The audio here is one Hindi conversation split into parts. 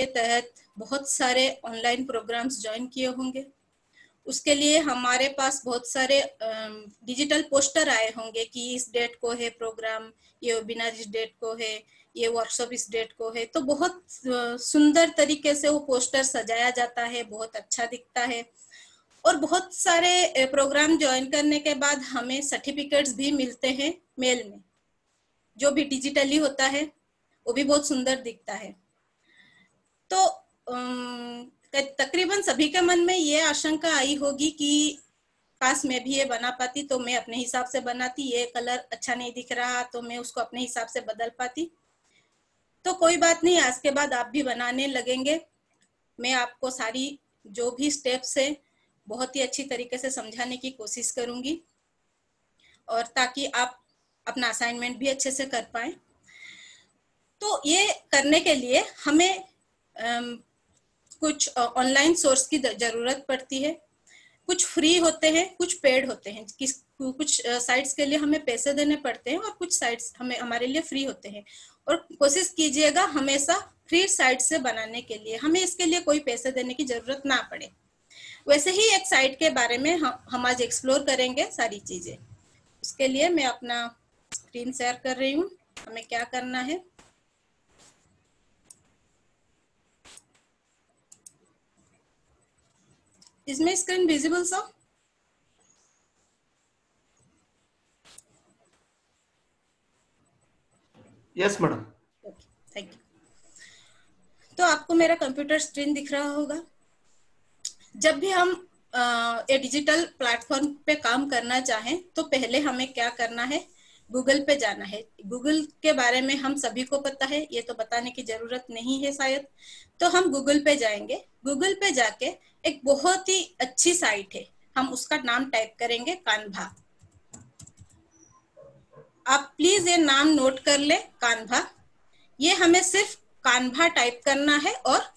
के तहत बहुत सारे ऑनलाइन प्रोग्राम्स ज्वाइन किए होंगे। उसके लिए हमारे पास बहुत सारे डिजिटल पोस्टर आए होंगे कि इस डेट को है प्रोग्राम ये वेबिनार इस डेट को है, ये वर्कशॉप इस डेट को है। तो बहुत सुंदर तरीके से वो पोस्टर सजाया जाता है, बहुत अच्छा दिखता है। और बहुत सारे प्रोग्राम ज्वाइन करने के बाद हमें सर्टिफिकेट्स भी मिलते हैं मेल में। जो भी डिजिटली होता है, वो भी बहुत सुंदर दिखता है। तो तकरीबन सभी के मन में ये आशंका आई होगी कि पास मैं भी ये बना पाती तो मैं अपने हिसाब से बनाती, ये कलर अच्छा नहीं दिख रहा तो मैं उसको अपने हिसाब से बदल पाती। तो कोई बात नहीं, आज के बाद आप भी बनाने लगेंगे। मैं आपको सारी जो भी स्टेप्स है, बहुत ही अच्छी तरीके से समझाने की कोशिश करूँगी और ताकि आप अपना असाइनमेंट भी अच्छे से कर पाए। तो ये करने के लिए हमें कुछ ऑनलाइन सोर्स की ज़रूरत पड़ती है। कुछ फ्री होते हैं, कुछ पेड होते हैं। किस, कुछ साइट्स के लिए हमें पैसे देने पड़ते हैं और कुछ साइट्स हमें, हमारे लिए फ्री होते हैं। और कोशिश कीजिएगा हमेशा फ्री साइट से बनाने के लिए। हमें इसके लिए कोई पैसे देने की ज़रूरत ना पड़े। वैसे ही एक साइट के बारे में हम आज एक्सप्लोर करेंगे सारी चीज़ें। उसके लिए मैं अपना स्क्रीन शेयर कर रही हूँ। हमें क्या करना है? इसमें screen visible sir yes madam thank you तो आपको मेरा कंप्यूटर स्क्रीन दिख रहा होगा। जब भी हम ये डिजिटल प्लेटफॉर्म पे काम करना चाहें तो पहले हमें क्या करना है? गूगल पे जाना है। गूगल के बारे में हम सभी को पता है ये तो बताने की ज़रूरत नहीं है शायद। तो हम गूगल पे जाएँगे। गूगल पे जाके एक बहुत ही अच्छी साइट है। हम उसका नाम टाइप करेंगे कानभा। आप प्लीज़ ये नाम नोट कर ले, कानभा। ये हमें सिर्फ़ कानभा टाइप करना है और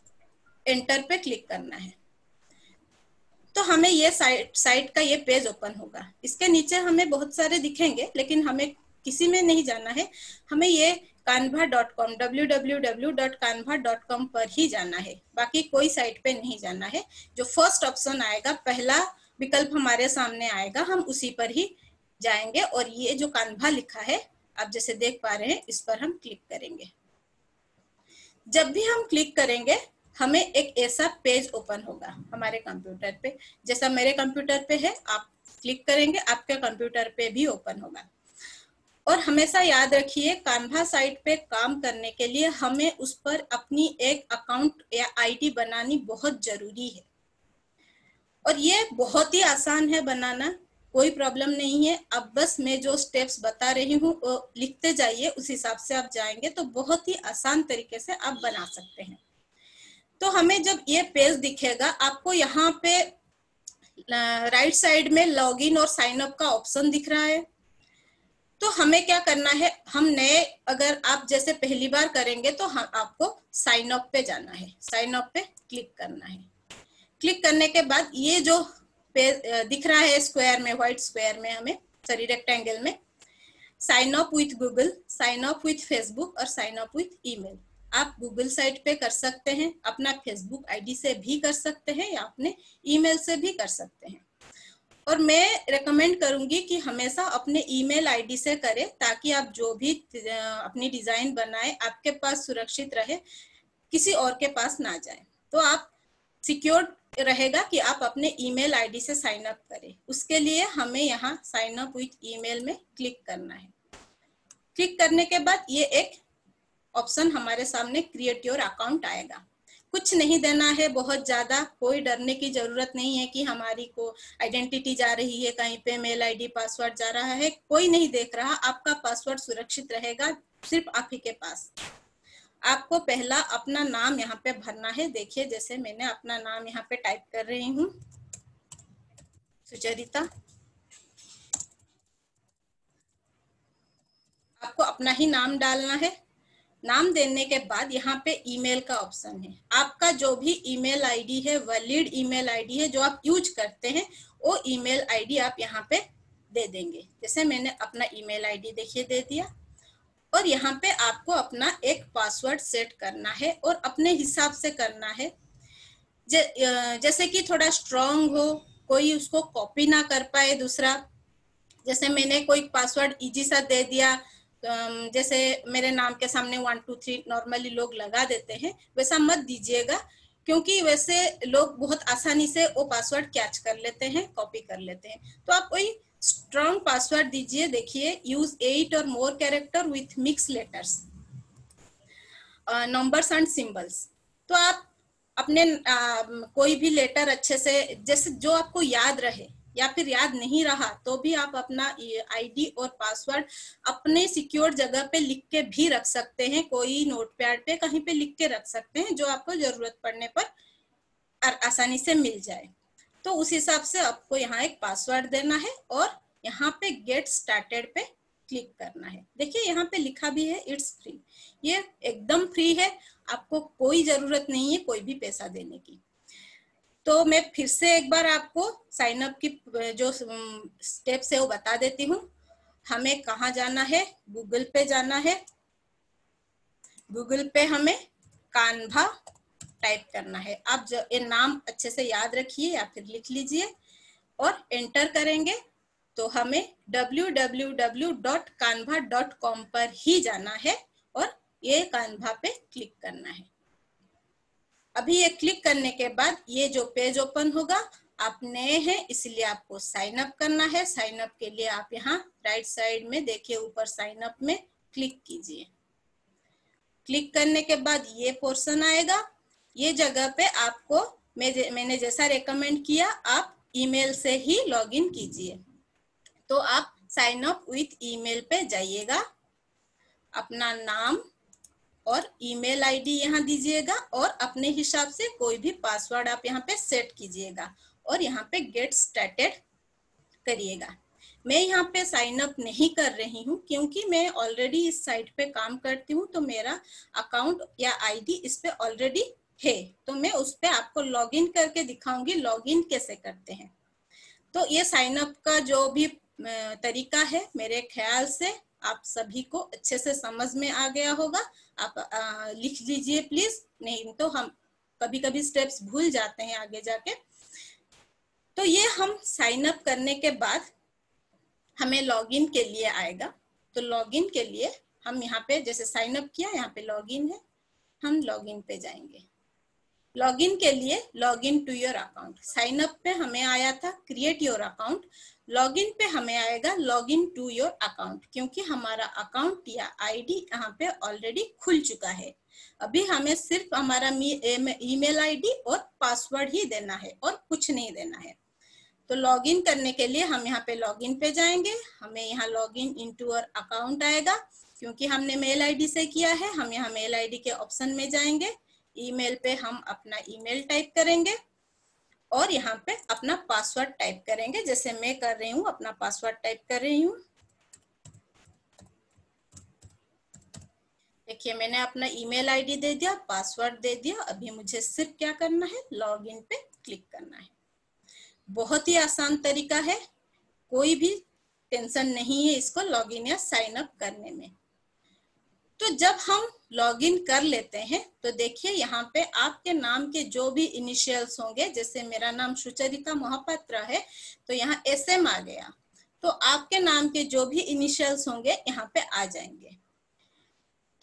एंटर पे क्लिक करना है। तो हमें ये साइट साइट का ये पेज ओपन होगा। इसके नीचे हमें बहुत सारे दिखेंगे, लेकिन हमें किसी में नहीं जाना है। हमें ये Canva dot com W W W dot Canva dot com पर ही जाना है। बाकी कोई साइट पे नहीं जाना है। जो फ़र्स्ट ऑप्शन आएगा, पहला विकल्प हमारे सामने आएगा, हम उसी पर ही जाएँगे और ये जो कानभा लिखा है, आप जैसे देख पा रहे हैं, इस पर हम क्लिक करेंगे। जब भी हम क्लिक करेंगे, हमें एक ऐसा पेज ओपन होगा हमारे कंप्यूटर पे। जैसा मेरे कंप्यूटर पे है, आप क्लिक करेंगे, आपके कंप्यूटर पे भी ओपन होगा। और हमेशा याद रखिए, कान्हा साइट पे काम करने के लिए हमें उस पर अपनी एक अकाउंट या आईडी बनानी बहुत ज़रूरी है। और ये बहुत ही आसान है बनाना, कोई प्रॉब्लम नहीं है। अब बस मैं जो स्टेप्स बता रही हूँ लिखते जाइए, उस हिसाब से आप जाएँगे तो बहुत ही आसान तरीके से आप बना सकते हैं। तो हमें जब ये पेज दिखेगा, आपको यहाँ पे राइट साइड में लॉगिन और साइन अप का ऑप्शन दिख रहा है। तो हमें क्या करना है? हम नए, अगर आप जैसे पहली बार करेंगे तो हम, आपको साइन अप पे जाना है। साइन अप पे क्लिक करना है। क्लिक करने के बाद ये जो दिख रहा है स्क्वायर में व्हाइट स्क्वायर में हमें सॉरी रेक्टेंगल में sign up with Google sign up with Facebook और साइन अप विथ ईमेल आप गूगल साइट पे कर सकते हैं, अपना फेसबुक आईडी से भी कर सकते हैं या अपने ईमेल से भी कर सकते हैं। और मैं रेकमेंड करूँगी कि हमेशा अपने ईमेल आईडी से करें ताकि आप जो भी अपनी डिज़ाइन बनाए, आपके पास सुरक्षित रहे, किसी और के पास ना जाए। तो आप सिक्योर रहेगा कि आप अपने ईमेल आईडी से साइन अप करें। उसके लिए हमें यहाँ साइन अप विथ ईमेल में क्लिक करना है। क्लिक करने के बाद ये एक ऑप्शन हमारे सामने क्रिएट योर अकाउंट आएगा। कुछ नहीं देना है, बहुत ज़्यादा कोई डरने की ज़रूरत नहीं है कि हमारी को आइडेंटिटी जा रही है, कहीं पे मेल आईडी पासवर्ड जा रहा है, कोई नहीं देख रहा, आपका पासवर्ड सुरक्षित रहेगा सिर्फ़ आप ही के पास। आपको पहला अपना नाम यहाँ पे भरना है, देखिए जैसे मैंने अपना नाम यहाँ पे टाइप कर रही हूँ। सुचरिता। आपको अपना ही नाम डालना है। नाम देने के बाद यहाँ पे ईमेल का ऑप्शन है। आपका जो भी ईमेल आईडी है, वैलिड ईमेल आईडी है, जो आप यूज़ करते हैं, वो ईमेल आईडी आप यहाँ पे दे देंगे। जैसे मैंने अपना ईमेल आईडी देखिए दे दिया। और यहाँ पे आपको अपना एक पासवर्ड सेट करना है और अपने हिसाब से करना है। जैसे कि थोड़ा स्ट्रांग हो, कोई उसको कॉपी ना कर पाए दूसरा। जैसे मैंने कोई पासवर्ड इजी सा दे दिया जैसे मेरे नाम के सामने वन टू थ्री नॉर्मली लोग लगा देते हैं वैसा मत दीजिएगा क्योंकि वैसे लोग बहुत आसानी से वो पासवर्ड कैच कर लेते हैं कॉपी कर लेते हैं। तो आप कोई स्ट्रॉन्ग पासवर्ड दीजिए देखिए use eight or more character with mix letters numbers and symbols तो आप अपने uh, कोई भी लेटर अच्छे से जैसे जो आपको याद रहे या फिर याद नहीं रहा तो भी आप अपना आईडी और पासवर्ड अपने सिक्योर जगह पे लिख के भी रख सकते हैं। कोई नोटपैड पे कहीं पे लिख के रख सकते हैं, जो आपको ज़रूरत पड़ने पर आसानी से मिल जाए। तो उस हिसाब से आपको यहाँ एक पासवर्ड देना है और यहाँ पे गेट स्टार्टेड पे क्लिक करना है। देखिए, यहाँ पे लिखा भी है इट्स फ्री ये एकदम फ्री है, आपको कोई ज़रूरत नहीं है कोई भी पैसा देने की। तो मैं फिर से एक बार आपको साइन अप की जो स्टेप्स है वो बता देती हूँ। हमें कहा जाना है? गूगल पे जाना है। गूगल पे हमें कानभा टाइप करना है। आप जो, ये नाम अच्छे से याद रखिए या फिर लिख लीजिए और एंटर करेंगे तो हमें www.canva.com पर ही जाना है और ये कान्भा पे क्लिक करना है। अभी ये क्लिक करने के बाद ये जो पेज ओपन होगा, आप नए हैं, इसलिए आपको साइन अप करना है। साइन अप के लिए आप यहाँ राइट साइड में, देखिए ऊपर साइन अप में क्लिक कीजिए। क्लिक करने के बाद ये पोर्शन आएगा। ये जगह पे आपको मैं मैंने जैसा रेकमेंड किया, आप ईमेल से ही लॉगिन कीजिए। तो आप साइन अप विथ ईमेल पे जाइएगा। अपना नाम और ईमेल आईडी यहाँ दीजिएगा और अपने हिसाब से कोई भी पासवर्ड आप यहाँ पे सेट कीजिएगा और यहाँ पे गेट स्टार्टेड करिएगा। मैं यहाँ पे साइन अप नहीं कर रही हूँ क्योंकि मैं ऑलरेडी इस साइट पे काम करती हूँ तो मेरा अकाउंट या आईडी इस पे ऑलरेडी है। तो मैं उस पे आपको लॉगिन करके दिखाऊँगी लॉगिन कैसे करते हैं। तो ये साइन अप का जो भी तरीका है मेरे ख्याल से आप सभी को अच्छे से समझ में आ गया होगा। आप आ, लिख लीजिए प्लीज़ नहीं तो हम कभी कभी स्टेप्स भूल जाते हैं आगे जाके। तो ये हम साइन अप करने के बाद हमें लॉगिन के लिए आएगा। तो लॉगिन के लिए हम यहाँ पे जैसे साइन अप किया यहाँ पे लॉगिन है। हम लॉगिन पे जाएँगे। लॉगिन के लिए login to your account sign up पे हमें आया था क्रिएट योर अकाउंट लॉगिन पे हमें आएगा लॉगिन टू योर अकाउंट क्योंकि हमारा अकाउंट या आईडी यहाँ पे ऑलरेडी खुल चुका है। अभी हमें सिर्फ़ हमारा ईमेल आईडी और पासवर्ड ही देना है और कुछ नहीं देना है। तो लॉगिन करने के लिए हम यहाँ पे लॉगिन पे जाएँगे। हमें यहाँ लॉगिन इनटू और अकाउंट आएगा, क्योंकि हमने मेल आईडी से किया है। हम यहाँ मेल आईडी के ऑप्शन में जाएँगे। ईमेल पे हम अपना ईमेल टाइप करेंगे और यहाँ पे अपना पासवर्ड टाइप करेंगे। जैसे मैं कर रही हूँ, अपना पासवर्ड टाइप कर रही हूँ। देखिए, मैंने अपना ईमेल आईडी दे दिया, पासवर्ड दे दिया। अभी मुझे सिर्फ़ क्या करना है? लॉगिन पे क्लिक करना है। बहुत ही आसान तरीका है। कोई भी टेंशन नहीं है इसको लॉगिन या साइन अप करने में। तो जब हम लॉगिन कर लेते हैं तो देखिए यहाँ पे आपके नाम के जो भी इनिशियल्स होंगे, जैसे मेरा नाम सुचरिता महापात्र है तो यहाँ एस एम आ गया। तो आपके नाम के जो भी इनिशियल्स होंगे, यहाँ पे आ जाएँगे।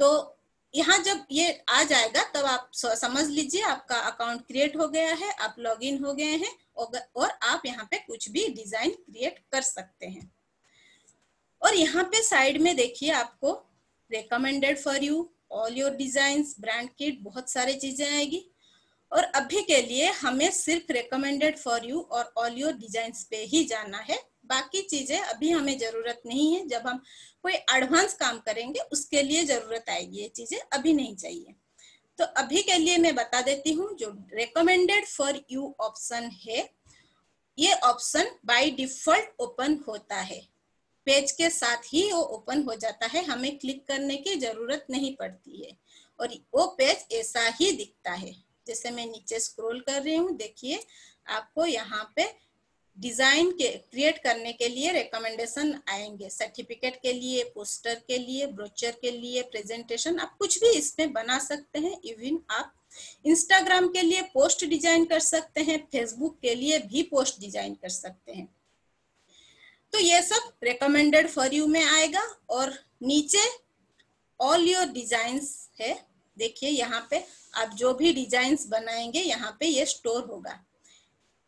तो यहाँ जब ये आ जाएगा, तब आप समझ लीजिए आपका अकाउंट क्रिएट हो गया है, आप लॉगिन हो गए हैं, और आप यहाँ पे कुछ भी डिज़ाइन क्रिएट कर सकते हैं। और यहाँ पे साइड में देखिए आपको recommended for you all your design brand kit बहुत सारी चीज़ें आएगी। और अभी के लिए हमें सिर्फ़ रिकमेंडेड फॉर यू और ऑल योर डिज़ाइन पे ही जाना है। बाकी चीज़ें अभी हमें ज़रूरत नहीं है। जब हम कोई एडवांस काम करेंगे, उसके लिए ज़रूरत आएगी। ये चीज़ें अभी नहीं चाहिए। तो अभी के लिए मैं बता देती हूँ, जो रिकमेंडेड फॉर यू ऑप्शन है, ये ऑप्शन बाय डिफ़ॉल्ट ओपन होता है। पेज के साथ ही वो ओपन हो जाता है, हमें क्लिक करने की ज़रूरत नहीं पड़ती है। और वो पेज ऐसा ही दिखता है। जैसे मैं नीचे स्क्रॉल कर रही हूँ, देखिए, आपको यहाँ पे डिज़ाइन के क्रिएट करने के लिए रिकमेंडेशन आएँगे। सर्टिफिकेट के लिए पोस्टर के लिए ब्रोचर के लिए प्रेजेंटेशन आप कुछ भी इसमें बना सकते हैं। इवन आप इंस्टाग्राम के लिए पोस्ट डिज़ाइन कर सकते हैं फेसबुक के लिए भी पोस्ट डिज़ाइन कर सकते हैं। तो ये सब रिकमेंडेड फॉर यू में आएगा और नीचे ऑल योर डिजाइंस है। देखिए यहाँ पे आप जो भी डिजाइंस बनाएँगे, यहाँ पे ये स्टोर होगा।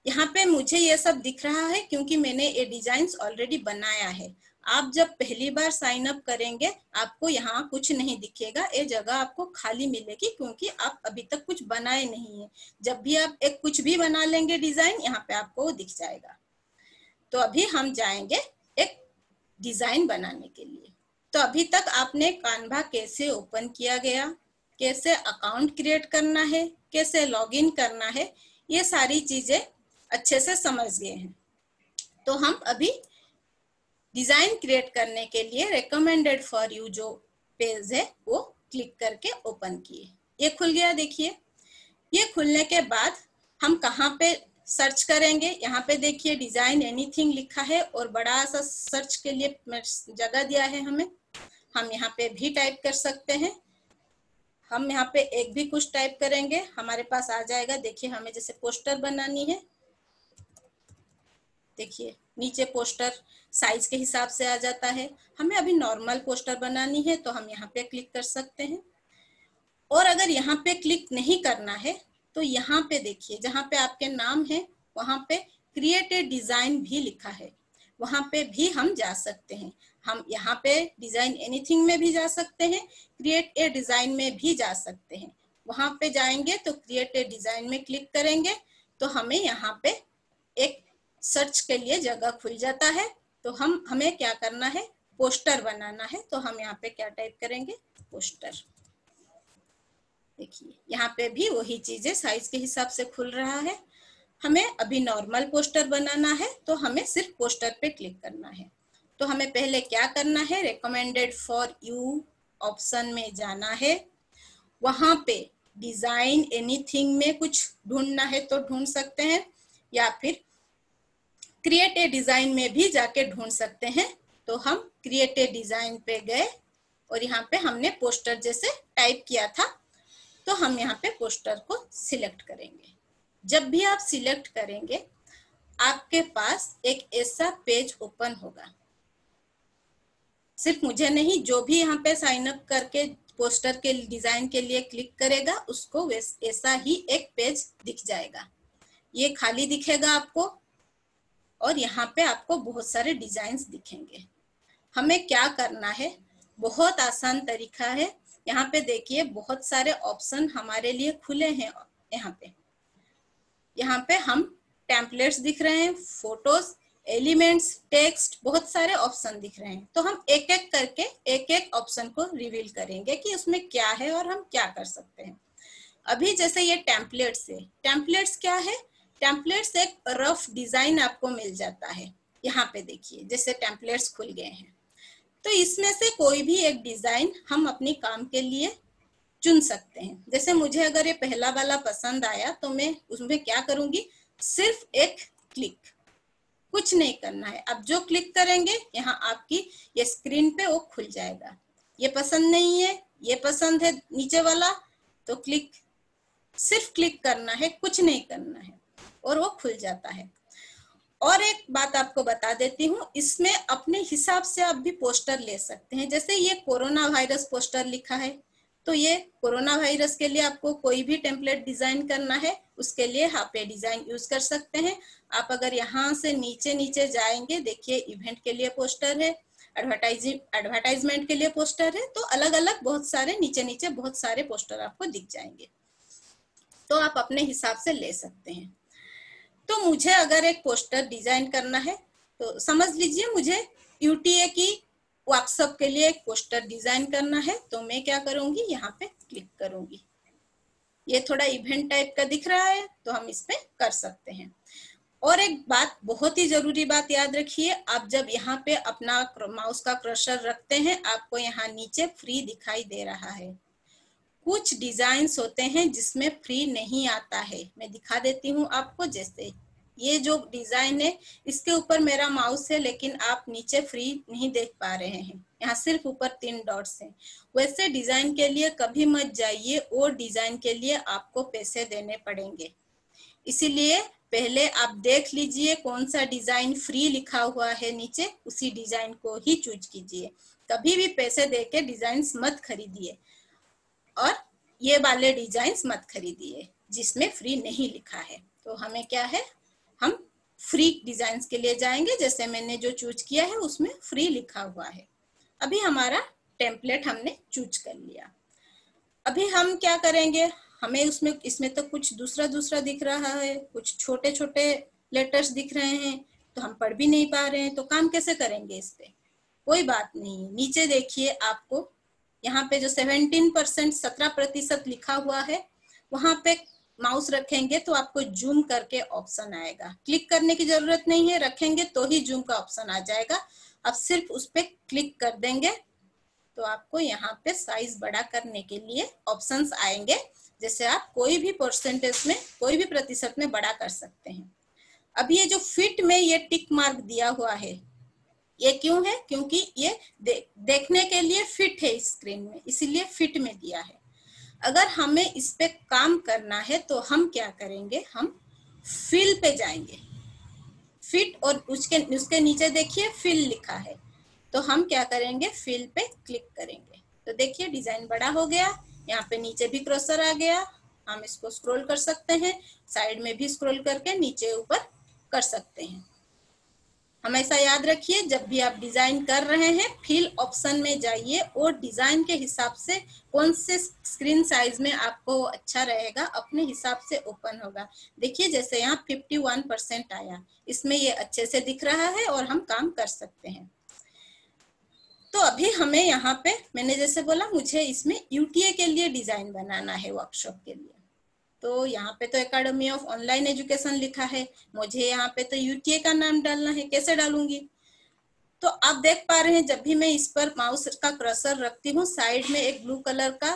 यहाँ पे मुझे ये सब दिख रहा है क्योंकि मैंने ये डिज़ाइन ऑलरेडी बनाया है। आप जब पहली बार साइन अप करेंगे, आपको यहाँ कुछ नहीं दिखेगा। ये जगह आपको खाली मिलेगी क्योंकि आप अभी तक कुछ बनाए नहीं है। जब भी आप एक कुछ भी बना लेंगे डिज़ाइन यहाँ पे आपको दिख जाएगा। तो अभी हम जाएँगे एक डिज़ाइन बनाने के लिए। तो अभी तक आपने कानभा कैसे ओपन किया गया, कैसे अकाउंट क्रिएट करना है, कैसे लॉगिन करना है, ये सारी चीज़ें अच्छे से समझ गए हैं। तो हम अभी डिज़ाइन क्रिएट करने के लिए रिकमेंडेड फॉर यू जो पेज है, वो क्लिक करके ओपन किए। ये खुल गया, देखिए। ये खुलने के बाद हम कहाँ पे सर्च करेंगे। यहाँ पे देखिए डिज़ाइन एनीथिंग लिखा है और बड़ा सा सर्च के लिए जगह दिया है हमें। हम यहाँ पे भी टाइप कर सकते हैं। हम यहाँ पे एक भी कुछ टाइप करेंगे। हमारे पास आ जाएगा। देखिए हमें जैसे पोस्टर बनानी है। देखिए, नीचे पोस्टर साइज़ के हिसाब से आ जाता है। हमें अभी नॉर्मल पोस्टर बनानी है तो हम यहाँ पे क्लिक कर सकते हैं। और अगर यहाँ पे क्लिक नहीं करना है तो यहाँ पे देखिए, जहाँ पे आपके नाम है, वहाँ पे क्रिएट डिज़ाइन भी लिखा है। वहाँ पे भी हम जा सकते हैं। हम यहाँ पे डिज़ाइन एनीथिंग में भी जा सकते हैं क्रिएट ए डिज़ाइन में भी जा सकते हैं। वहाँ पे जाएँगे तो क्रिएट ए डिज़ाइन में क्लिक करेंगे तो हमें यहाँ पे एक सर्च के लिए जगह खुल जाता है। तो हम, हमें क्या करना है? पोस्टर बनाना है। तो हम यहाँ पे क्या टाइप करेंगे? पोस्टर देखिए, यहाँ पे भी वही चीज़ें साइज़ के हिसाब से खुल रहा है। हमें अभी नॉर्मल पोस्टर बनाना है तो हमें सिर्फ़ पोस्टर पे क्लिक करना है। तो हमें पहले क्या करना है? रिकमेंडेड फॉर यू ऑप्शन में जाना है। वहाँ पे डिज़ाइन एनीथिंग में कुछ ढूंढना है तो ढूंढ सकते हैं, या फिर क्रिएट ए डिज़ाइन में भी जाके ढूंढ सकते हैं। तो हम क्रिएट ए डिज़ाइन पे गए, और यहाँ पे हमने पोस्टर जैसे टाइप किया था। तो हम यहाँ पे पोस्टर को सिलेक्ट करेंगे। जब भी आप सिलेक्ट करेंगे, आपके पास एक ऐसा पेज ओपन होगा। सिर्फ़ मुझे नहीं, जो भी यहाँ पे साइन अप करके पोस्टर के डिज़ाइन के लिए क्लिक करेगा, उसको ऐसा ही एक पेज दिख जाएगा। ये खाली दिखेगा आपको और यहाँ पे आपको बहुत सारे डिज़ाइन दिखेंगे। हमें क्या करना है? बहुत आसान तरीका है। यहाँ पे देखिए, बहुत सारे ऑप्शन हमारे लिए खुले हैं यहाँ पे। यहाँ पे हम टेम्पलेट्स दिख रहे हैं फ़ोटोज़ एलिमेंट्स टेक्स्ट बहुत सारे ऑप्शन दिख रहे हैं। तो हम एक एक करके एक एक ऑप्शन को रिवील करेंगे कि उसमें क्या है और हम क्या कर सकते हैं। अभी जैसे ये टेम्पलेट्स है टेम्पलेट्स क्या है? टेम्पलेट्स एक रफ डिज़ाइन आपको मिल जाता है। यहाँ पे देखिए, जैसे टेम्पलेट्स खुल गए हैं। तो इसमें से कोई भी एक डिज़ाइन हम अपने काम के लिए चुन सकते हैं। जैसे मुझे अगर ये पहला वाला पसंद आया तो मैं उसमें क्या करूँगी? सिर्फ़ एक क्लिक। कुछ नहीं करना है। अब जो क्लिक करेंगे, यहाँ आपकी ये स्क्रीन पे वो खुल जाएगा। ये पसंद नहीं है, ये पसंद है नीचे वाला तो क्लिक। सिर्फ़ क्लिक करना है, कुछ नहीं करना है, और वो खुल जाता है। और एक बात आपको बता देती हूँ, इसमें अपने हिसाब से आप भी पोस्टर ले सकते हैं। जैसे ये कोरोना वायरस पोस्टर लिखा है तो ये कोरोना वायरस के लिए आपको कोई भी टेम्पलेट डिज़ाइन करना है, उसके लिए आप ये डिज़ाइन यूज़ कर सकते हैं। आप अगर यहाँ से नीचे नीचे जाएँगे, देखिए इवेंट के लिए पोस्टर है एडवर्टाइजिंग एडवर्टाइजमेंट के लिए पोस्टर है तो अलग अलग बहुत सारे नीचे नीचे बहुत सारे पोस्टर आपको दिख जाएँगे। तो आप अपने हिसाब से ले सकते हैं। तो मुझे अगर एक पोस्टर डिज़ाइन करना है तो समझ लीजिए मुझे यूटीए की व्हाट्सएप के लिए एक पोस्टर डिज़ाइन करना है तो मैं क्या करूँगी, यहाँ पे क्लिक करूँगी। ये थोड़ा इवेंट टाइप का दिख रहा है तो हम इस पे कर सकते हैं। और एक बात, बहुत ही ज़रूरी बात याद रखिए, आप जब यहाँ पे अपना माउस का क्रशर रखते हैं, आपको यहाँ नीचे फ्री दिखाई दे रहा है। कुछ डिज़ाइन होते हैं जिसमें फ्री नहीं आता है। मैं दिखा देती हूँ आपको जैसे। ये जो डिज़ाइन है, इसके ऊपर मेरा माउस है, लेकिन आप नीचे फ्री नहीं देख पा रहे हैं। यहाँ सिर्फ़ ऊपर तीन डॉट्स हैं। वैसे डिज़ाइन के लिए कभी मत जाइए, और डिज़ाइन के लिए आपको पैसे देने पड़ेंगे। इसीलिए पहले आप देख लीजिए कौन सा डिज़ाइन फ्री लिखा हुआ है नीचे, उसी डिज़ाइन को ही चूज़ कीजिए। कभी भी पैसे देके डिज़ाइन मत खरीदिए। और ये वाले डिज़ाइन मत खरीदिए, जिसमें फ्री नहीं लिखा है। तो हमें क्या है? हम फ्री डिज़ाइन के लिए जाएँगे, जैसे मैंने जो चूज़ किया है, उसमें फ्री लिखा हुआ है। अभी हमारा टेम्पलेट हमने चूज़ कर लिया। अभी हम क्या करेंगे? हमें उसमें, इसमें तो कुछ दूसरा दूसरा दिख रहा है, कुछ छोटे छोटे लेटर्स दिख रहे हैं तो हम पढ़ भी नहीं पा रहे हैं तो काम कैसे करेंगे इस पे? कोई बात नहीं। नीचे देखिए आपको यहाँ पे जो 17 परसेंट सत्रह प्रतिशत लिखा हुआ है, वहाँ पे माउस रखेंगे तो आपको जूम करके ऑप्शन आएगा। क्लिक करने की ज़रूरत नहीं है, रखेंगे तो ही जूम का ऑप्शन आ जाएगा। अब सिर्फ़ उस पर क्लिक कर देंगे तो आपको यहाँ पे साइज़ बड़ा करने के लिए ऑप्शंस आएँगे जैसे आप कोई भी परसेंटेज में, कोई भी प्रतिशत में बड़ा कर सकते हैं। अब ये जो फिट में ये टिक मार्क दिया हुआ है ये क्यों है? क्योंकि ये दे, देखने के लिए फिट है स्क्रीन में इसीलिए फिट में दिया है। अगर हमें इस पे काम करना है तो हम क्या करेंगे? हम फिल पे जाएँगे। फिट और उसके उसके नीचे देखिए फिल लिखा है। तो हम क्या करेंगे? फिल पे क्लिक करेंगे। तो देखिए डिज़ाइन बड़ा हो गया। यहाँ पे नीचे भी क्रोसर आ गया। हम इसको स्क्रॉल कर सकते हैं। साइड में भी स्क्रॉल करके नीचे ऊपर कर सकते हैं। हमेशा याद रखिए, जब भी आप डिज़ाइन कर रहे हैं फिल ऑप्शन में जाइए और डिज़ाइन के हिसाब से कौन से स्क्रीन साइज़ में आपको अच्छा रहेगा, अपने हिसाब से ओपन होगा। देखिए, जैसे यहाँ 51 परसेंट आया, इसमें ये अच्छे से दिख रहा है और हम काम कर सकते हैं। तो अभी हमें यहाँ पे, मैंने जैसे बोला, मुझे इसमें यूटीए के लिए डिज़ाइन बनाना है वर्कशॉप के लिए। तो यहाँ पे तो एकेडमी ऑफ़ ऑनलाइन एजुकेशन लिखा है। मुझे यहाँ पे तो यूटीए का नाम डालना है, कैसे डालूँगी? तो आप देख पा रहे हैं, जब भी मैं इस पर माउस का क्रसर रखती हूँ, साइड में एक ब्लू कलर का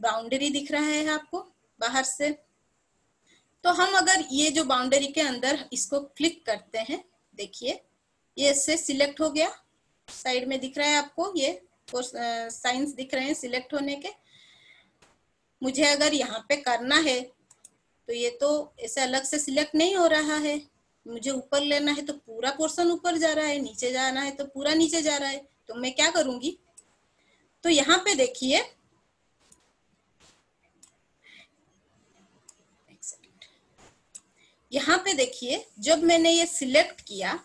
बाउंड्री दिख रहा है आपको, बाहर से। तो हम अगर ये जो बाउंड्री के अंदर इसको क्लिक करते हैं, देखिए, ये इससे सिलेक्ट हो गया। साइड में दिख रहा है आपको, ये साइंस दिख रहे हैं सिलेक्ट होने के। मुझे अगर यहाँ पे करना है तो ये तो ऐसे अलग से सिलेक्ट नहीं हो रहा है। मुझे ऊपर लेना है तो पूरा पोर्शन ऊपर जा रहा है, नीचे जाना है तो पूरा नीचे जा रहा है। तो मैं क्या करूँगी? तो यहाँ पे देखिए। यहाँ पे देखिए, जब मैंने ये सिलेक्ट किया,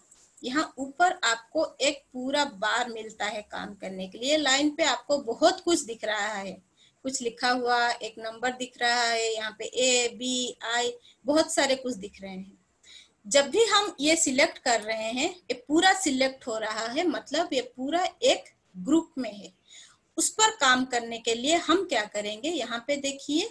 यहाँ ऊपर आपको एक पूरा बार मिलता है काम करने के लिए। लाइन पे आपको बहुत कुछ दिख रहा है। कुछ लिखा हुआ, एक नंबर दिख रहा है, यहाँ पे ए बी आई बहुत सारे कुछ दिख रहे हैं। जब भी हम ये सिलेक्ट कर रहे हैं, ये पूरा सिलेक्ट हो रहा है मतलब ये पूरा एक ग्रुप में है। उस पर काम करने के लिए हम क्या करेंगे? यहाँ पे देखिए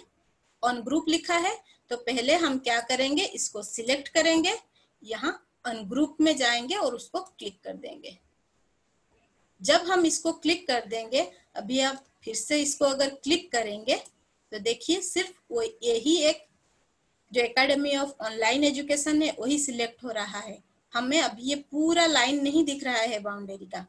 ऑन ग्रुप लिखा है तो पहले हम क्या करेंगे? इसको सिलेक्ट करेंगे, यहाँ अन ग्रुप में जाएँगे और उसको क्लिक कर देंगे। जब हम इसको क्लिक कर देंगे, अभी आप फिर से इसको अगर क्लिक करेंगे तो देखिए सिर्फ़ वो यही एक जो एकेडमी ऑफ़ ऑनलाइन एजुकेशन है, वही सिलेक्ट हो रहा है। हमें अभी ये पूरा लाइन नहीं दिख रहा है बाउंड्री का।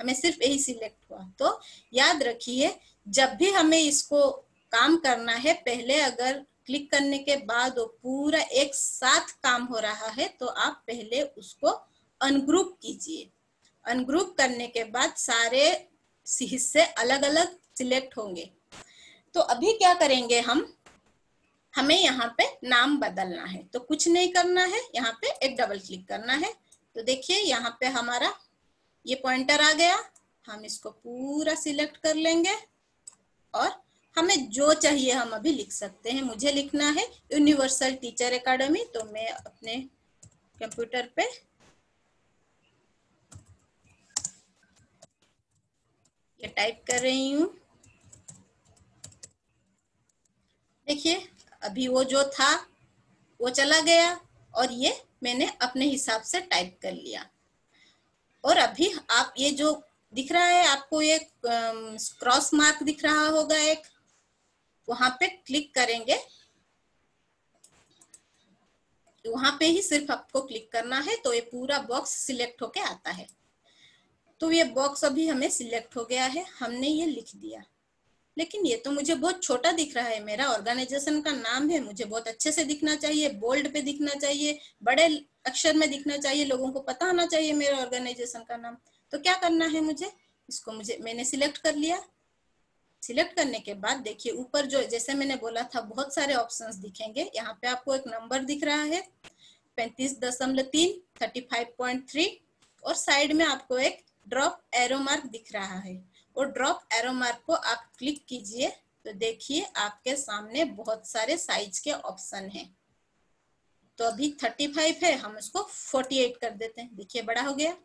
हमें सिर्फ़ यही सिलेक्ट हुआ। तो याद रखिए, जब भी हमें इसको काम करना है, पहले अगर क्लिक करने के बाद वो पूरा एक साथ काम हो रहा है तो आप पहले उसको अनग्रुप कीजिए। अनग्रुप करने के बाद सारे हिस्से अलग अलग सिलेक्ट होंगे। तो अभी क्या करेंगे हम? हमें यहाँ पे नाम बदलना है। तो कुछ नहीं करना है, यहाँ पे एक डबल क्लिक करना है। तो देखिए, यहाँ पे हमारा ये पॉइंटर आ गया। हम इसको पूरा सिलेक्ट कर लेंगे। और हमें जो चाहिए हम अभी लिख सकते हैं। मुझे लिखना है यूनिवर्सल टीचर एकेडमी तो मैं अपने कंप्यूटर पे ये टाइप कर रही हूँ। देखिए, अभी वो जो था, वो चला गया और ये मैंने अपने हिसाब से टाइप कर लिया। और अभी आप ये जो दिख रहा है, आपको ये क्रॉस मार्क दिख रहा होगा एक। वहाँ पे क्लिक करेंगे। वहाँ पे ही सिर्फ़ आपको क्लिक करना है तो ये पूरा बॉक्स सिलेक्ट होके आता है। तो ये बॉक्स अभी हमें सिलेक्ट हो गया है, हमने ये लिख दिया। लेकिन ये तो मुझे बहुत छोटा दिख रहा है। मेरा ऑर्गेनाइजेशन का नाम है, मुझे बहुत अच्छे से दिखना चाहिए बोल्ड पे दिखना चाहिए, बड़े अक्षर में दिखना चाहिए, लोगों को पता होना चाहिए मेरे ऑर्गेनाइजेशन का नाम। तो क्या करना है मुझे? इसको मुझे, मैंने सिलेक्ट कर लिया। सिलेक्ट करने के बाद देखिए, ऊपर जो, जैसे मैंने बोला था, बहुत सारे ऑप्शंस दिखेंगे। यहाँ पे आपको एक नंबर दिख रहा है, पैंतीस दशमलव तीन थर्टी फाइव पॉइंट थ्री और साइड में आपको एक ड्रॉप एरो मार्क दिख रहा है। और ड्रॉप एरो मार्क को आप क्लिक कीजिए तो देखिए आपके सामने बहुत सारे साइज़ के ऑप्शन हैं। तो अभी 35 है, हम इसको 48 कर देते हैं। देखिए, बड़ा हो गया।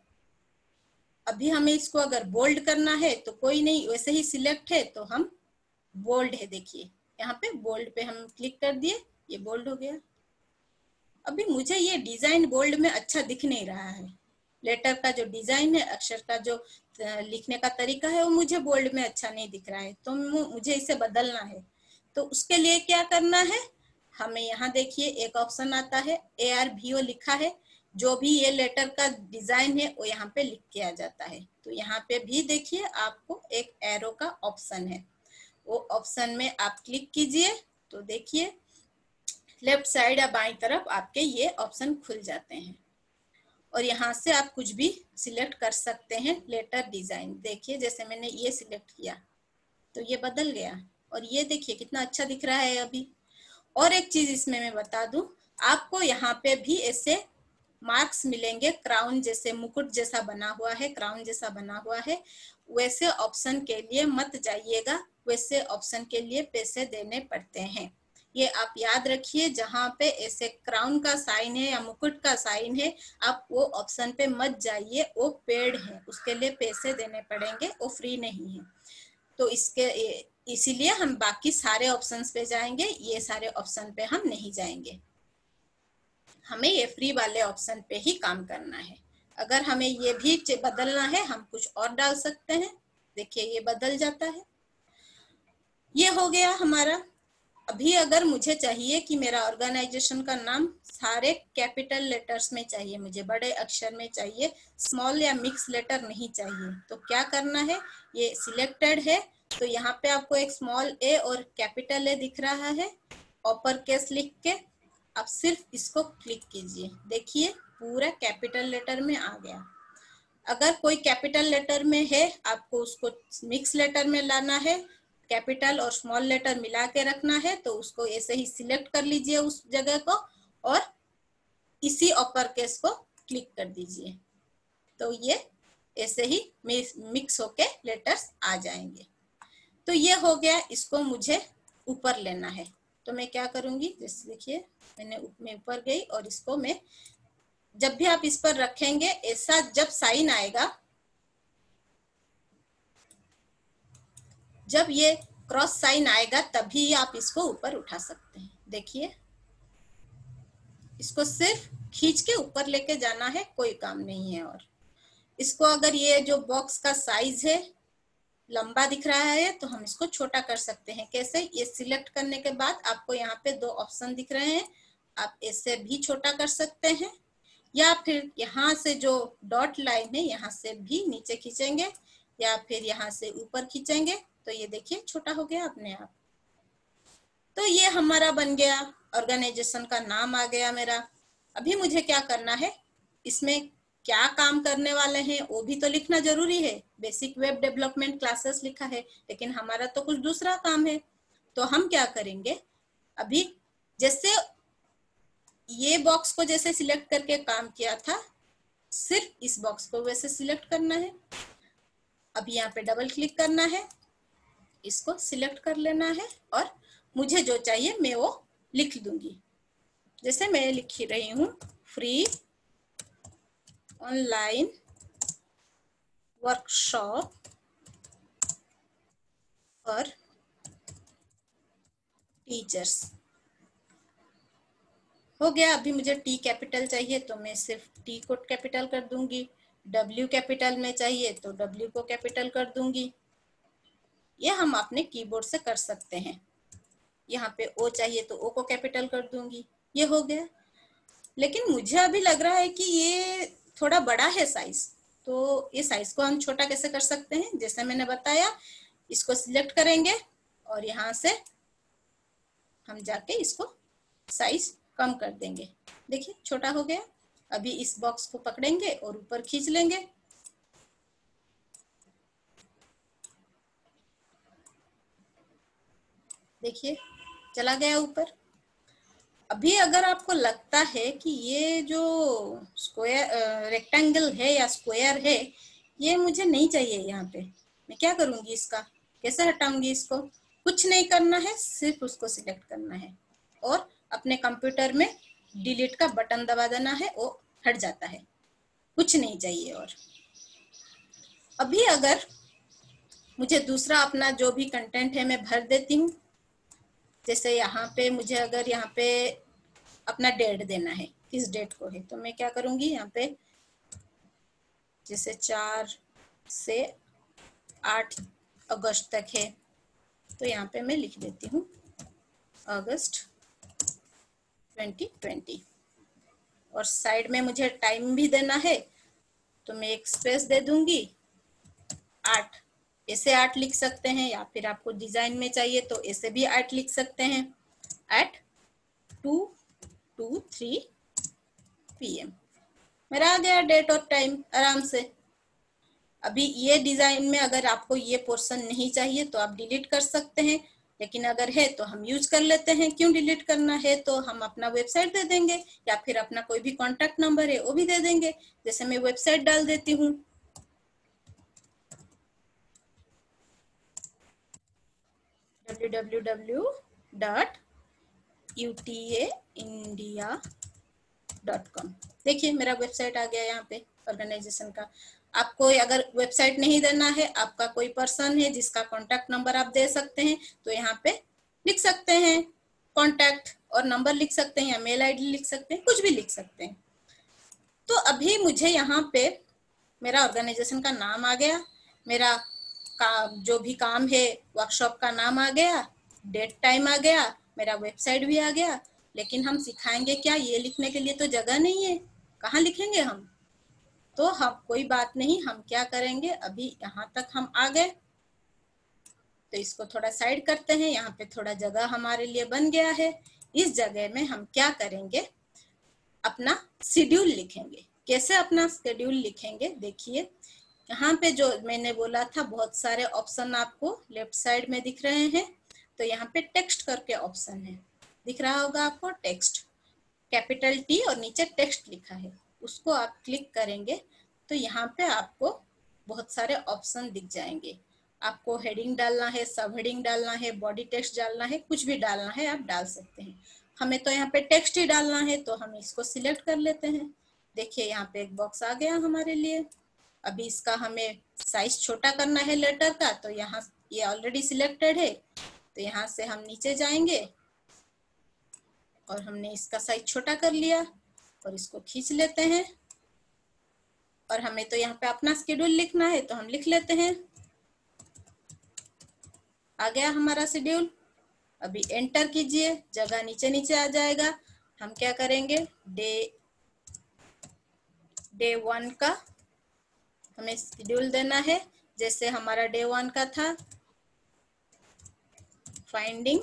अभी हमें इसको अगर बोल्ड करना है तो कोई नहीं, वैसे ही सिलेक्ट है तो हम बोल्ड है, देखिए। यहाँ पे बोल्ड पे हम क्लिक कर दिए, ये बोल्ड हो गया। अभी मुझे ये डिज़ाइन बोल्ड में अच्छा दिख नहीं रहा है। लेटर का जो डिज़ाइन है, अक्षर का जो लिखने का तरीका है, वो मुझे बोल्ड में अच्छा नहीं दिख रहा है। तो मुझे इसे बदलना है। तो उसके लिए क्या करना है? हमें यहाँ देखिए, एक ऑप्शन आता है ए आर भी लिखा है। जो भी ये लेटर का डिज़ाइन है, वो यहाँ पे लिख किया जाता है। तो यहाँ पे भी देखिए, आपको एक एरो का ऑप्शन है। वो ऑप्शन में आप क्लिक कीजिए तो देखिए लेफ़्ट साइड या बाई तरफ़ आपके ये ऑप्शन खुल जाते हैं। और यहाँ से आप कुछ भी सिलेक्ट कर सकते हैं लेटर डिज़ाइन देखिए, जैसे मैंने ये सिलेक्ट किया तो ये बदल गया। और ये देखिए, कितना अच्छा दिख रहा है अभी। और एक चीज़ इसमें मैं बता दूँ, आपको यहाँ पे भी ऐसे मार्क्स मिलेंगे क्राउन जैसे, मुकुट जैसा बना हुआ है क्राउन जैसा बना हुआ है। वैसे ऑप्शन के लिए मत जाइएगा, वैसे ऑप्शन के लिए पैसे देने पड़ते हैं। ये आप याद रखिए, जहाँ पे ऐसे क्राउन का साइन है या मुकुट का साइन है, आप वो ऑप्शन पे मत जाइए, वो पेड है। उसके लिए पैसे देने पड़ेंगे, वो फ्री नहीं है। तो इसके इसीलिए हम बाकी सारे ऑप्शंस पे जाएँगे, ये सारे ऑप्शन पे हम नहीं जाएँगे। हमें ये फ्री वाले ऑप्शन पे ही काम करना है। अगर हमें ये भी बदलना है, हम कुछ और डाल सकते हैं। देखिए, ये बदल जाता है। ये हो गया हमारा अभी अगर मुझे चाहिए कि मेरा ऑर्गेनाइजेशन का नाम सारे कैपिटल लेटर्स में चाहिए, मुझे बड़े अक्षर में चाहिए स्मॉल या मिक्स लेटर नहीं चाहिए तो क्या करना है? ये सिलेक्टेड है तो यहाँ पे आपको एक स्मॉल ए और कैपिटल ए दिख रहा है ऑपर केस लिख के आप सिर्फ़ इसको क्लिक कीजिए। देखिए, पूरा कैपिटल लेटर में आ गया। अगर कोई कैपिटल लेटर में है, आपको उसको मिक्स लेटर में लाना है कैपिटल और स्मॉल लेटर मिला के रखना है तो उसको ऐसे ही सिलेक्ट कर लीजिए उस जगह को और इसी अपर केस को क्लिक कर दीजिए। तो ये ऐसे ही मिक्स होके लेटर्स आ जाएँगे। तो ये हो गया इसको मुझे ऊपर लेना है। तो मैं क्या करूँगी? जैसे देखिए, मैंने मैं ऊपर गई और इसको मैं, जब भी आप इस पर रखेंगे, ऐसा जब साइन आएगा जब ये क्रॉस साइन आएगा, तभी आप इसको ऊपर उठा सकते हैं। देखिए। इसको सिर्फ़ खींच के ऊपर लेके जाना है, कोई काम नहीं है और। इसको अगर ये जो बॉक्स का साइज़ है, लंबा दिख रहा है तो हम इसको छोटा कर सकते हैं। कैसे? ये सिलेक्ट करने के बाद आपको यहाँ पे दो ऑप्शन दिख रहे हैं। आप इससे भी छोटा कर सकते हैं, या फिर यहाँ से जो डॉट लाइन है, यहाँ से भी नीचे खींचेंगे, या फिर यहाँ से ऊपर खींचेंगे। तो ये देखिए, छोटा हो गया अपने आप। तो ये हमारा बन गया ऑर्गेनाइजेशन का नाम आ गया मेरा। अभी मुझे क्या करना है? इसमें क्या काम करने वाले हैं, वो भी तो लिखना ज़रूरी है। बेसिक वेब डेवलपमेंट क्लासेस लिखा है, लेकिन हमारा तो कुछ दूसरा काम है। तो हम क्या करेंगे? अभी जैसे ये बॉक्स को जैसे सिलेक्ट करके काम किया था, सिर्फ़ इस बॉक्स को वैसे सिलेक्ट करना है। अभी यहाँ पे डबल क्लिक करना है। इसको सिलेक्ट कर लेना है और मुझे जो चाहिए मैं वो लिख दूँगी। जैसे मैं लिख रही हूँ free online workshop for teachers हो गया, अभी मुझे टी कैपिटल चाहिए तो मैं सिर्फ़ टी को कैपिटल कर दूँगी। डब्ल्यू कैपिटल में चाहिए तो डब्ल्यू को कैपिटल कर दूँगी। ये हम अपने कीबोर्ड से कर सकते हैं। यहाँ पे ओ चाहिए तो ओ को कैपिटल कर दूँगी। ये हो गया। लेकिन मुझे अभी लग रहा है कि ये थोड़ा बड़ा है साइज़ तो ये साइज़ को हम छोटा कैसे कर सकते हैं? जैसे मैंने बताया, इसको सिलेक्ट करेंगे और यहाँ से हम जाके इसको साइज़ कम कर देंगे। देखिए, छोटा हो गया। अभी इस बॉक्स को पकड़ेंगे और ऊपर खींच लेंगे। देखिए, चला गया ऊपर। अभी अगर आपको लगता है कि ये जो स्क्वायर रेक्टेंगल है या स्क्वायर है, ये मुझे नहीं चाहिए यहाँ पे। मैं क्या करूँगी इसका? कैसे हटाऊँगी इसको? कुछ नहीं करना है, सिर्फ़ उसको सिलेक्ट करना है। और अपने कंप्यूटर में डिलीट का बटन दबा देना है, वो हट जाता है। कुछ नहीं चाहिए और। अभी अगर मुझे दूसरा अपना जो भी कंटेंट है, मैं भर देती हूँ। जैसे यहाँ पे मुझे अगर यहाँ पे अपना डेट देना है, किस डेट को है तो मैं क्या करूँगी यहाँ पे? जैसे चार से आठ अगस्त तक है तो यहाँ पे मैं लिख देती हूँ अगस्त 2020 और साइड में मुझे टाइम भी देना है तो मैं एक स्पेस दे दूँगी आठ ऐसे आठ लिख सकते हैं या फिर आपको डिज़ाइन में चाहिए तो ऐसे भी आठ लिख सकते हैं। Eight two two three P M मेरा आ गया डेट और टाइम आराम से। अभी ये डिज़ाइन में अगर आपको ये पोर्शन नहीं चाहिए तो आप डिलीट कर सकते हैं। लेकिन अगर है तो हम यूज़ कर लेते हैं। क्यों डिलीट करना है तो हम अपना वेबसाइट दे देंगे या फिर अपना कोई भी कॉन्टेक्ट नंबर है वो भी दे देंगे। जैसे मैं वेबसाइट डाल देती हूँ। www.utaindia.com देखिए, मेरा वेबसाइट आ गया यहाँ पे ऑर्गेनाइजेशन का। आपको अगर वेबसाइट नहीं देना है, आपका कोई पर्सन है जिसका कॉन्टेक्ट नंबर आप दे सकते हैं तो यहाँ पे लिख सकते हैं। कॉन्टेक्ट और नंबर लिख सकते हैं या मेल आईडी लिख सकते हैं, कुछ भी लिख सकते हैं। तो अभी मुझे यहाँ पे मेरा ऑर्गेनाइजेशन का नाम आ गया। मेरा का जो भी काम है वर्कशॉप का नाम आ गया डेट टाइम आ गया, मेरा वेबसाइट भी आ गया, लेकिन हम सिखाएँगे क्या? ये लिखने के लिए तो जगह नहीं है। कहाँ लिखेंगे हम? तो हम, कोई बात नहीं, हम क्या करेंगे? अभी यहाँ तक हम आ गए। तो इसको थोड़ा साइड करते हैं। यहाँ पे थोड़ा जगह हमारे लिए बन गया है। इस जगह में हम क्या करेंगे? अपना शेड्यूल लिखेंगे। कैसे अपना शेड्यूल लिखेंगे? देखिए। यहाँ पे जो मैंने बोला था, बहुत सारे ऑप्शन आपको लेफ़्ट साइड में दिख रहे हैं। तो यहाँ पे टेक्स्ट करके ऑप्शन है। दिख रहा होगा आपको टेक्स्ट कैपिटल टी और नीचे टेक्स्ट लिखा है। उसको आप क्लिक करेंगे तो यहाँ पे आपको बहुत सारे ऑप्शन दिख जाएँगे। आपको हेडिंग डालना है सब हेडिंग डालना है बॉडी टेक्स्ट डालना है, कुछ भी डालना है, आप डाल सकते हैं। हमें तो यहाँ पे टेक्स्ट ही डालना है तो हम इसको सिलेक्ट कर लेते हैं। देखिए, यहाँ पे एक बॉक्स आ गया हमारे लिए। अभी इसका हमें साइज़ छोटा करना है लेटर का तो यहाँ ये ऑलरेडी सिलेक्टेड है तो यहाँ से हम नीचे जाएँगे और हमने इसका साइज़ छोटा कर लिया और इसको खींच लेते हैं। और हमें तो यहाँ पे अपना शेड्यूल लिखना है तो हम लिख लेते हैं। आ गया हमारा शेड्यूल अभी एंटर कीजिए, जगह नीचे नीचे आ जाएगा। हम क्या करेंगे? डे डे वन का हमें शेड्यूल देना है, जैसे हमारा डे वन का था। फाइंडिंग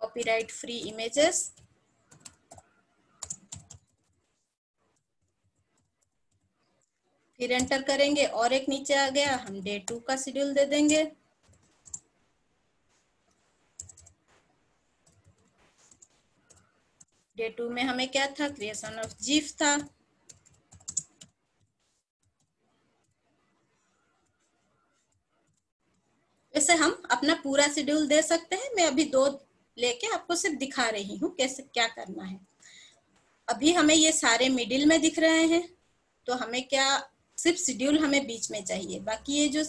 कॉपीराइट फ्री इमेजेस फिर एंटर करेंगे, और एक नीचे आ गया, हम डे टू का शेड्यूल दे देंगे। डे टू में हमें क्या था? क्रिएशन ऑफ़ जीफ था। वैसे हम अपना पूरा शेड्यूल दे सकते हैं। मैं अभी दो लेके आपको सिर्फ़ दिखा रही हूँ कैसे क्या करना है। अभी हमें ये सारे मिडिल में दिख रहे हैं तो हमें क्या सिर्फ़ शेड्यूल हमें बीच में चाहिए। बाकी ये जो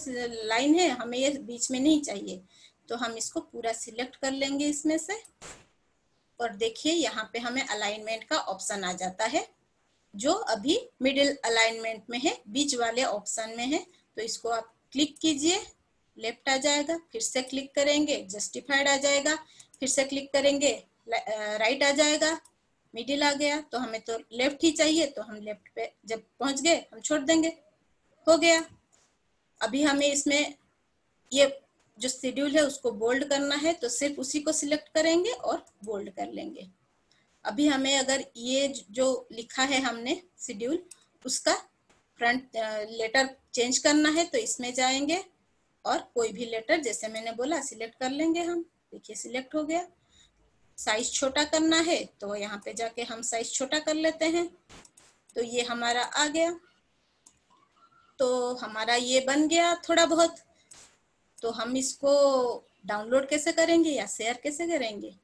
लाइन है, हमें ये बीच में नहीं चाहिए। तो हम इसको पूरा सिलेक्ट कर लेंगे इसमें से। और देखिए, यहाँ पे हमें अलाइनमेंट का ऑप्शन आ जाता है, जो अभी मिडिल अलाइनमेंट में है, बीच वाले ऑप्शन में है। तो इसको आप क्लिक कीजिए। लेफ़्ट आ जाएगा, फिर से क्लिक करेंगे, जस्टिफाइड आ जाएगा, फिर से क्लिक करेंगे राइट आ जाएगा, मिडिल आ गया तो हमें तो लेफ़्ट ही चाहिए तो हम लेफ़्ट पे जब पहुँच गए, हम छोड़ देंगे, हो गया। अभी हमें इसमें ये जो शेड्यूल है उसको बोल्ड करना है तो सिर्फ़ उसी को सिलेक्ट करेंगे और बोल्ड कर लेंगे। अभी हमें अगर ये जो लिखा है हमने शेड्यूल, उसका फ्रंट लेटर चेंज करना है तो इसमें जाएँगे और कोई भी लेटर जैसे मैंने बोला सिलेक्ट कर लेंगे हम। देखिए सिलेक्ट हो गया। साइज़ छोटा करना है तो यहाँ पे जाके हम साइज़ छोटा कर लेते हैं। तो ये हमारा आ गया। तो हमारा ये बन गया थोड़ा बहुत। तो हम इसको डाउनलोड कैसे करेंगे या शेयर कैसे करेंगे?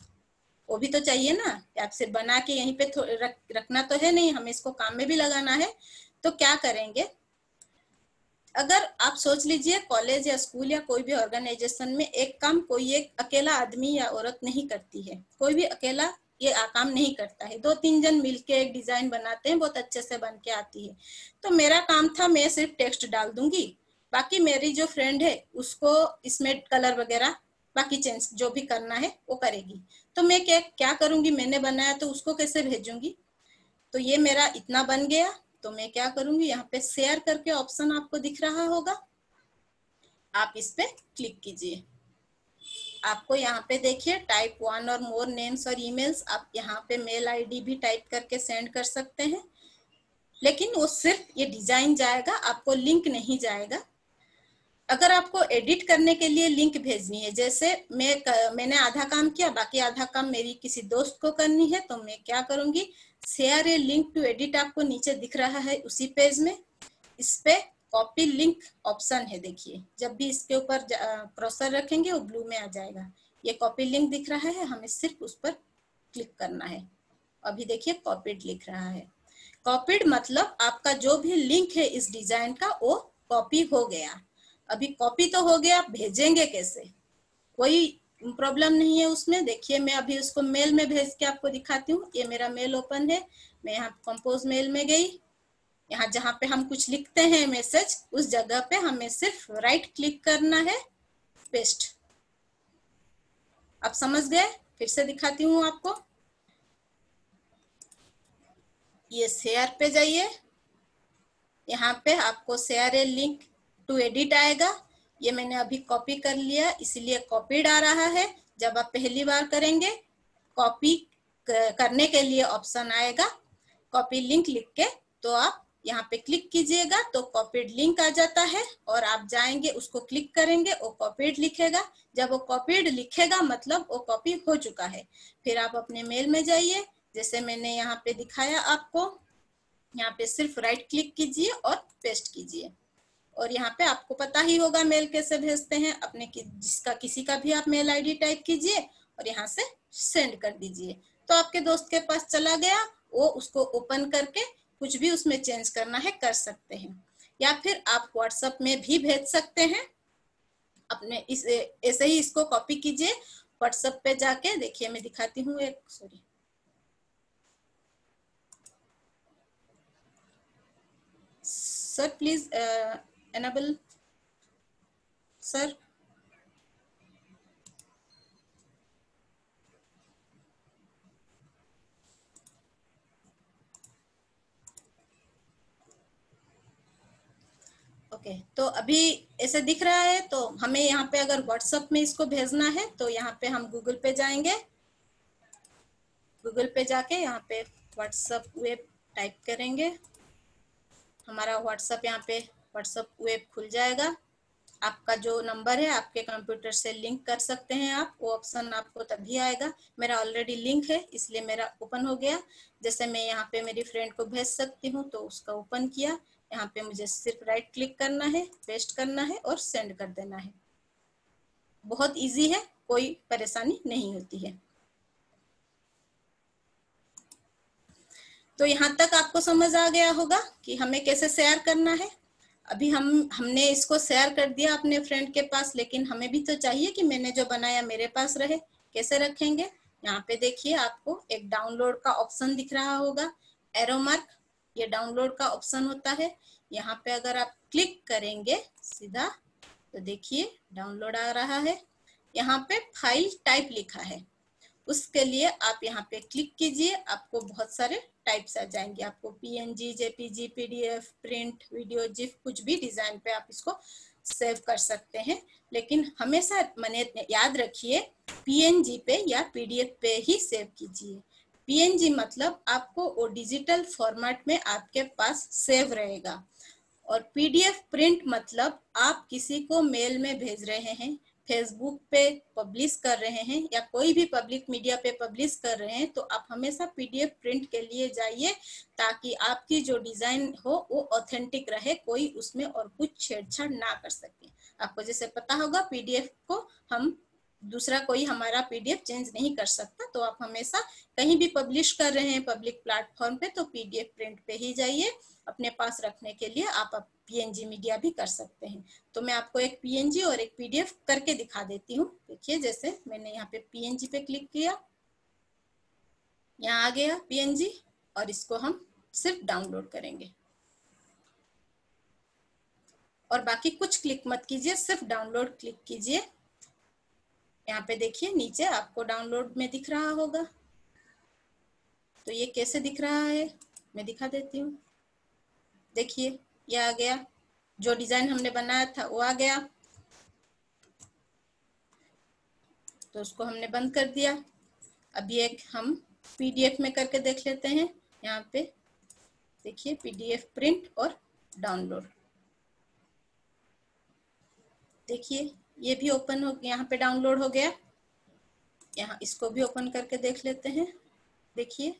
वो भी तो चाहिए ना। आप सिर्फ़ बना के यहीं पे रख, रखना तो है नहीं। हमें इसको काम में भी लगाना है। तो क्या करेंगे? अगर आप सोच लीजिए, कॉलेज या स्कूल या कोई भी ऑर्गेनाइजेशन में एक काम कोई एक अकेला आदमी या औरत नहीं करती है। कोई भी अकेला ये काम नहीं करता है। दो तीन जन मिलके एक डिज़ाइन बनाते हैं, बहुत अच्छे से बन के आती है। तो मेरा काम था, मैं सिर्फ़ टेक्स्ट डाल दूँगी। बाकी मेरी जो फ्रेंड है, उसको इसमें कलर वगैरह, बाकी चेंज जो भी करना है, वो करेगी। तो मैं क्या क्या करूँगी? मैंने बनाया तो उसको कैसे भेजूँगी? तो ये मेरा इतना बन गया। तो मैं क्या करूँगी? यहाँ पे शेयर करके ऑप्शन आपको दिख रहा होगा। आप इस पे क्लिक कीजिए। आपको यहाँ पे देखिए टाइप वन और मोर नेम्स और ईमेल्स आप यहाँ पे मेल आईडी भी टाइप करके सेंड कर सकते हैं। लेकिन वो सिर्फ़ ये डिज़ाइन जाएगा, आपको लिंक नहीं जाएगा। अगर आपको एडिट करने के लिए लिंक भेजनी है, जैसे मैं मैंने आधा काम किया, बाकी आधा काम मेरी किसी दोस्त को करनी है तो मैं क्या करूँगी? Share a link to edit आपको नीचे दिख रहा है उसी पेज में। इस पे कॉपी लिंक ऑप्शन है, देखिए। जब भी इसके ऊपर क्रॉसर रखेंगे, वो ब्लू में आ जाएगा। ये कॉपी लिंक दिख रहा है, हमें सिर्फ़ उस पर क्लिक करना है। अभी देखिए कॉपीड लिख रहा है। कॉपीड मतलब आपका जो भी लिंक है इस डिज़ाइन का, वो कॉपी हो गया। अभी कॉपी तो हो गया, भेजेंगे कैसे? कोई प्रॉब्लम नहीं है उसमें। देखिए, मैं अभी उसको मेल में भेज के आपको दिखाती हूँ। ये मेरा मेल ओपन है। मैं यहाँ कंपोज मेल में गई। यहाँ जहाँ पे हम कुछ लिखते हैं मैसेज उस जगह पे हमें सिर्फ़ राइट क्लिक करना है पेस्ट आप समझ गए? फिर से दिखाती हूँ आपको। ये शेयर पे जाइए। यहाँ पे आपको share a link to edit आएगा। ये मैंने अभी कॉपी कर लिया, इसीलिए कॉपीड आ रहा है। जब आप पहली बार करेंगे कॉपी करने के लिए ऑप्शन आएगा। कॉपी लिंक लिख के तो आप यहाँ पे क्लिक कीजिएगा तो कॉपीड लिंक आ जाता है और आप जाएँगे, उसको क्लिक करेंगे, वो कॉपीड लिखेगा। जब वो कॉपीड लिखेगा मतलब वो कॉपी हो चुका है। फिर आप अपने मेल में जाइए, जैसे मैंने यहाँ पे दिखाया आपको। यहाँ पे सिर्फ़ राइट क्लिक कीजिए और पेस्ट कीजिए। और यहाँ पे आपको पता ही होगा मेल कैसे भेजते हैं। अपने कि, जिसका किसी का भी आप मेल आईडी टाइप कीजिए और यहाँ से सेंड कर दीजिए। तो आपके दोस्त के पास चला गया वो उसको ओपन करके कुछ भी उसमें चेंज करना है कर सकते हैं। या फिर आप व्हाट्सएप में भी भेज सकते हैं। अपने इस ऐसे ही इसको कॉपी कीजिए। व्हाट्सएप पे जाके देखिए मैं दिखाती हूँ एक sorry. Sir please enable sir okay okay, तो अभी ऐसे दिख रहा है तो हमें यहाँ पे अगर व्हाट्सएप में इसको भेजना है तो यहाँ पे हम गूगल पे जाएँगे। गूगल पे जाके यहाँ पे व्हाट्सएप वेब टाइप करेंगे। हमारा व्हाट्सएप यहाँ पे व्हाट्सएप वेब खुल जाएगा। आपका जो नंबर है, आपके कंप्यूटर से लिंक कर सकते हैं आप। वो ऑप्शन आपको तभी आएगा। मेरा ऑलरेडी लिंक है, इसलिए मेरा ओपन हो गया। जैसे मैं यहाँ पे मेरी फ्रेंड को भेज सकती हूँ तो उसका ओपन किया। यहाँ पे मुझे सिर्फ़ राइट क्लिक करना है पेस्ट करना है और सेंड कर देना है। बहुत इजी है, कोई परेशानी नहीं होती है। तो यहाँ तक आपको समझ आ गया होगा कि हमें कैसे शेयर करना है। अभी हम, हमने इसको शेयर कर दिया अपने फ्रेंड के पास, लेकिन हमें भी तो चाहिए कि मैंने जो बनाया मेरे पास रहे। कैसे रखेंगे? यहाँ पे देखिए आपको एक डाउनलोड का ऑप्शन दिख रहा होगा। एरो मार्क ये डाउनलोड का ऑप्शन होता है। यहाँ पे अगर आप क्लिक करेंगे सीधा तो देखिए डाउनलोड आ रहा है। यहाँ पे फ़ाइल टाइप लिखा है। उसके लिए आप यहाँ पे क्लिक कीजिए, आपको बहुत सारे टाइप्स आ जाएँगे। आपको PNG JPG PDF print video GIF कुछ भी डिज़ाइन पे आप इसको सेव कर सकते हैं। लेकिन हमेशा मैंने याद रखिए पीएनजी पे या पीडीएफ पे ही सेव कीजिए। पीएनजी मतलब आपको वो डिजिटल फॉर्मेट में आपके पास सेव रहेगा। और पीडीएफ प्रिंट मतलब आप किसी को मेल में भेज रहे हैं। फेसबुक पे पब्लिश कर रहे हैं या कोई भी पब्लिक मीडिया पे पब्लिश कर रहे हैं तो आप हमेशा पीडीएफ प्रिंट के लिए जाइए ताकि आपकी जो डिज़ाइन हो, वो ऑथेंटिक रहे, कोई उसमें और कुछ छेड़छाड़ ना कर सके। आपको जैसे पता होगा पीडीएफ को हम, दूसरा कोई हमारा पीडीएफ चेंज नहीं कर सकता तो आप हमेशा कहीं भी पब्लिश कर रहे हैं पब्लिक प्लेटफॉर्म पे तो पीडीएफ प्रिंट पे ही जाइए। अपने पास रखने के लिए आप पीएनजी मीडिया भी कर सकते हैं। तो मैं आपको एक पीएनजी और एक पीडीएफ करके दिखा देती हूँ। देखिए, जैसे मैंने यहाँ पे पीएनजी पे क्लिक किया। यहाँ आ गया पीएनजी और इसको हम सिर्फ़ डाउनलोड करेंगे। और बाकी कुछ क्लिक मत कीजिए, सिर्फ़ डाउनलोड क्लिक कीजिए। यहाँ पे देखिए, नीचे आपको डाउनलोड में दिख रहा होगा। तो ये कैसे दिख रहा है? मैं दिखा देती हूँ। देखिए, ये आ गया। जो डिज़ाइन हमने बनाया था, वो आ गया। तो उसको हमने बंद कर दिया। अभी एक हम पीडीएफ में करके देख लेते हैं। यहाँ पे देखिए, पीडीएफ प्रिंट और डाउनलोड। देखिए, ये भी ओपन हो, यहाँ पे डाउनलोड हो गया। यहाँ इसको भी ओपन करके देख लेते हैं। देखिए,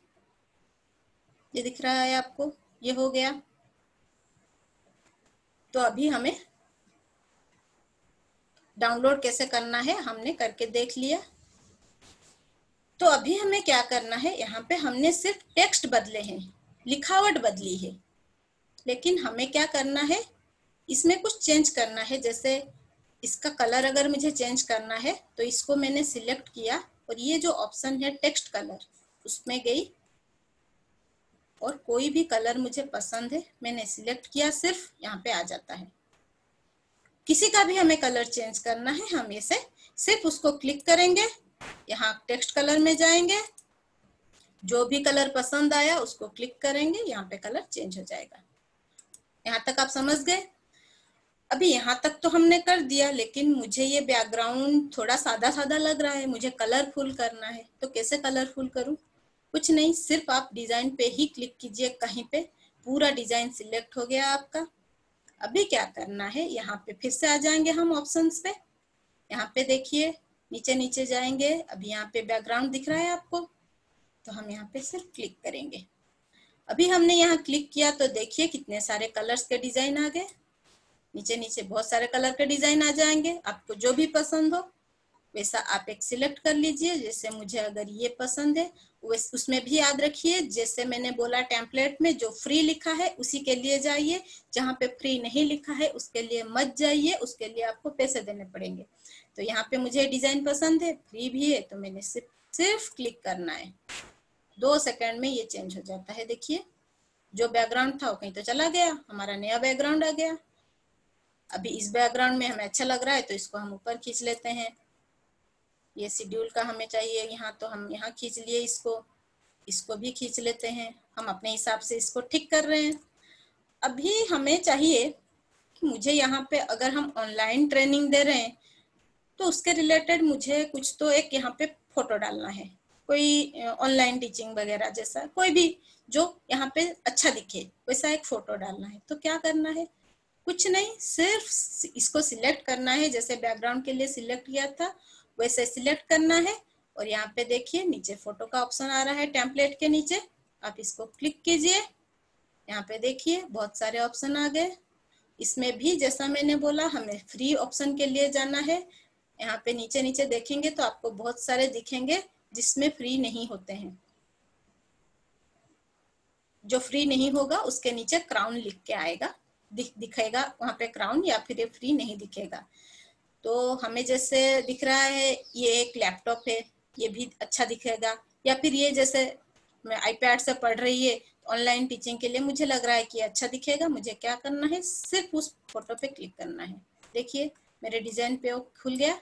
ये दिख रहा है आपको? ये हो गया। तो अभी हमें डाउनलोड कैसे करना है, हमने करके देख लिया। तो अभी हमें क्या करना है, यहाँ पे हमने सिर्फ़ टेक्स्ट बदले हैं, लिखावट बदली है। लेकिन हमें क्या करना है, इसमें कुछ चेंज करना है, जैसे इसका कलर अगर मुझे चेंज करना है तो इसको मैंने सिलेक्ट किया और ये जो ऑप्शन है टेक्स्ट कलर उसमें गई। और कोई भी कलर मुझे पसंद है, मैंने सिलेक्ट किया, सिर्फ़ यहाँ पे आ जाता है। किसी का भी हमें कलर चेंज करना है, हम इसे सिर्फ़ उसको क्लिक करेंगे, यहाँ टेक्स्ट कलर में जाएँगे। जो भी कलर पसंद आया, उसको क्लिक करेंगे, यहाँ पे कलर चेंज हो जाएगा। यहाँ तक आप समझ गए? अभी यहाँ तक तो हमने कर दिया, लेकिन मुझे ये बैकग्राउंड थोड़ा सादा सादा लग रहा है, मुझे कलरफुल करना है। तो कैसे कलरफुल करूँ? कुछ नहीं, सिर्फ़ आप डिज़ाइन पे ही क्लिक कीजिए कहीं पे। पूरा डिज़ाइन सिलेक्ट हो गया आपका। अभी क्या करना है, यहाँ पे फिर से आ जाएँगे हम ऑप्शंस पे। यहाँ पे देखिए नीचे नीचे जाएँगे। अभी यहाँ पे बैकग्राउंड दिख रहा है आपको तो हम यहाँ पे सिर्फ़ क्लिक करेंगे। अभी हमने यहाँ क्लिक किया तो देखिए कितने सारे कलर्स के डिज़ाइन आ गए। नीचे नीचे बहुत सारे कलर के डिज़ाइन आ जाएँगे। आपको जो भी पसंद हो, वैसा आप एक सिलेक्ट कर लीजिए। जैसे मुझे अगर ये पसंद है उसमें भी याद रखिए, जैसे मैंने बोला टेम्पलेट में, जो फ्री लिखा है, उसी के लिए जाइए। जहाँ पे फ्री नहीं लिखा है, उसके लिए मत जाइए, उसके लिए आपको पैसे देने पड़ेंगे। तो यहाँ पे मुझे डिज़ाइन पसंद है फ्री भी है तो मैंने सिर्फ़ सिर्फ़ क्लिक करना है। दो सेकंड में ये चेंज हो जाता है, देखिए। जो बैकग्राउंड था, वो कहीं तो चला गया, हमारा नया बैकग्राउंड आ गया। अभी इस बैकग्राउंड में हमें अच्छा लग रहा है तो इसको हम ऊपर खींच लेते हैं। ये शेड्यूल का हमें चाहिए, यहाँ तो हम यहाँ खींच लिए इसको इसको भी खींच लेते हैं। हम अपने हिसाब से इसको ठीक कर रहे हैं। अभी हमें चाहिए कि मुझे यहाँ पे अगर हम ऑनलाइन ट्रेनिंग दे रहे हैं तो उसके रिलेटेड मुझे कुछ तो एक यहाँ पे फ़ोटो डालना है। कोई ऑनलाइन टीचिंग वगैरह जैसा, कोई भी जो यहाँ पे अच्छा दिखे, वैसा एक फ़ोटो डालना है। तो क्या करना है? कुछ नहीं, सिर्फ़ इसको सिलेक्ट करना है। जैसे बैकग्राउंड के लिए सिलेक्ट किया था वैसे सिलेक्ट करना है और यहाँ पे देखिए नीचे फ़ोटो का ऑप्शन आ रहा है टेम्पलेट के नीचे। आप इसको क्लिक कीजिए। यहाँ पे देखिए बहुत सारे ऑप्शन आ गए। इसमें भी जैसा मैंने बोला, हमें फ्री ऑप्शन के लिए जाना है। यहाँ पे नीचे नीचे देखेंगे तो आपको बहुत सारे दिखेंगे जिसमें फ्री नहीं होते हैं। जो फ्री नहीं होगा, उसके नीचे क्राउन लिख के आएगा। दिख, दिखेगा वहाँ पे क्राउन या फिर ये फ्री नहीं दिखेगा। तो हमें जैसे दिख रहा है ये एक लैपटॉप है, ये भी अच्छा दिखेगा। या फिर ये जैसे मैं आईपैड से पढ़ रही है ऑनलाइन टीचिंग के लिए मुझे लग रहा है कि अच्छा दिखेगा, मुझे क्या करना है? सिर्फ़ उस फ़ोटो पे क्लिक करना है। देखिए, मेरे डिज़ाइन पे वो खुल गया।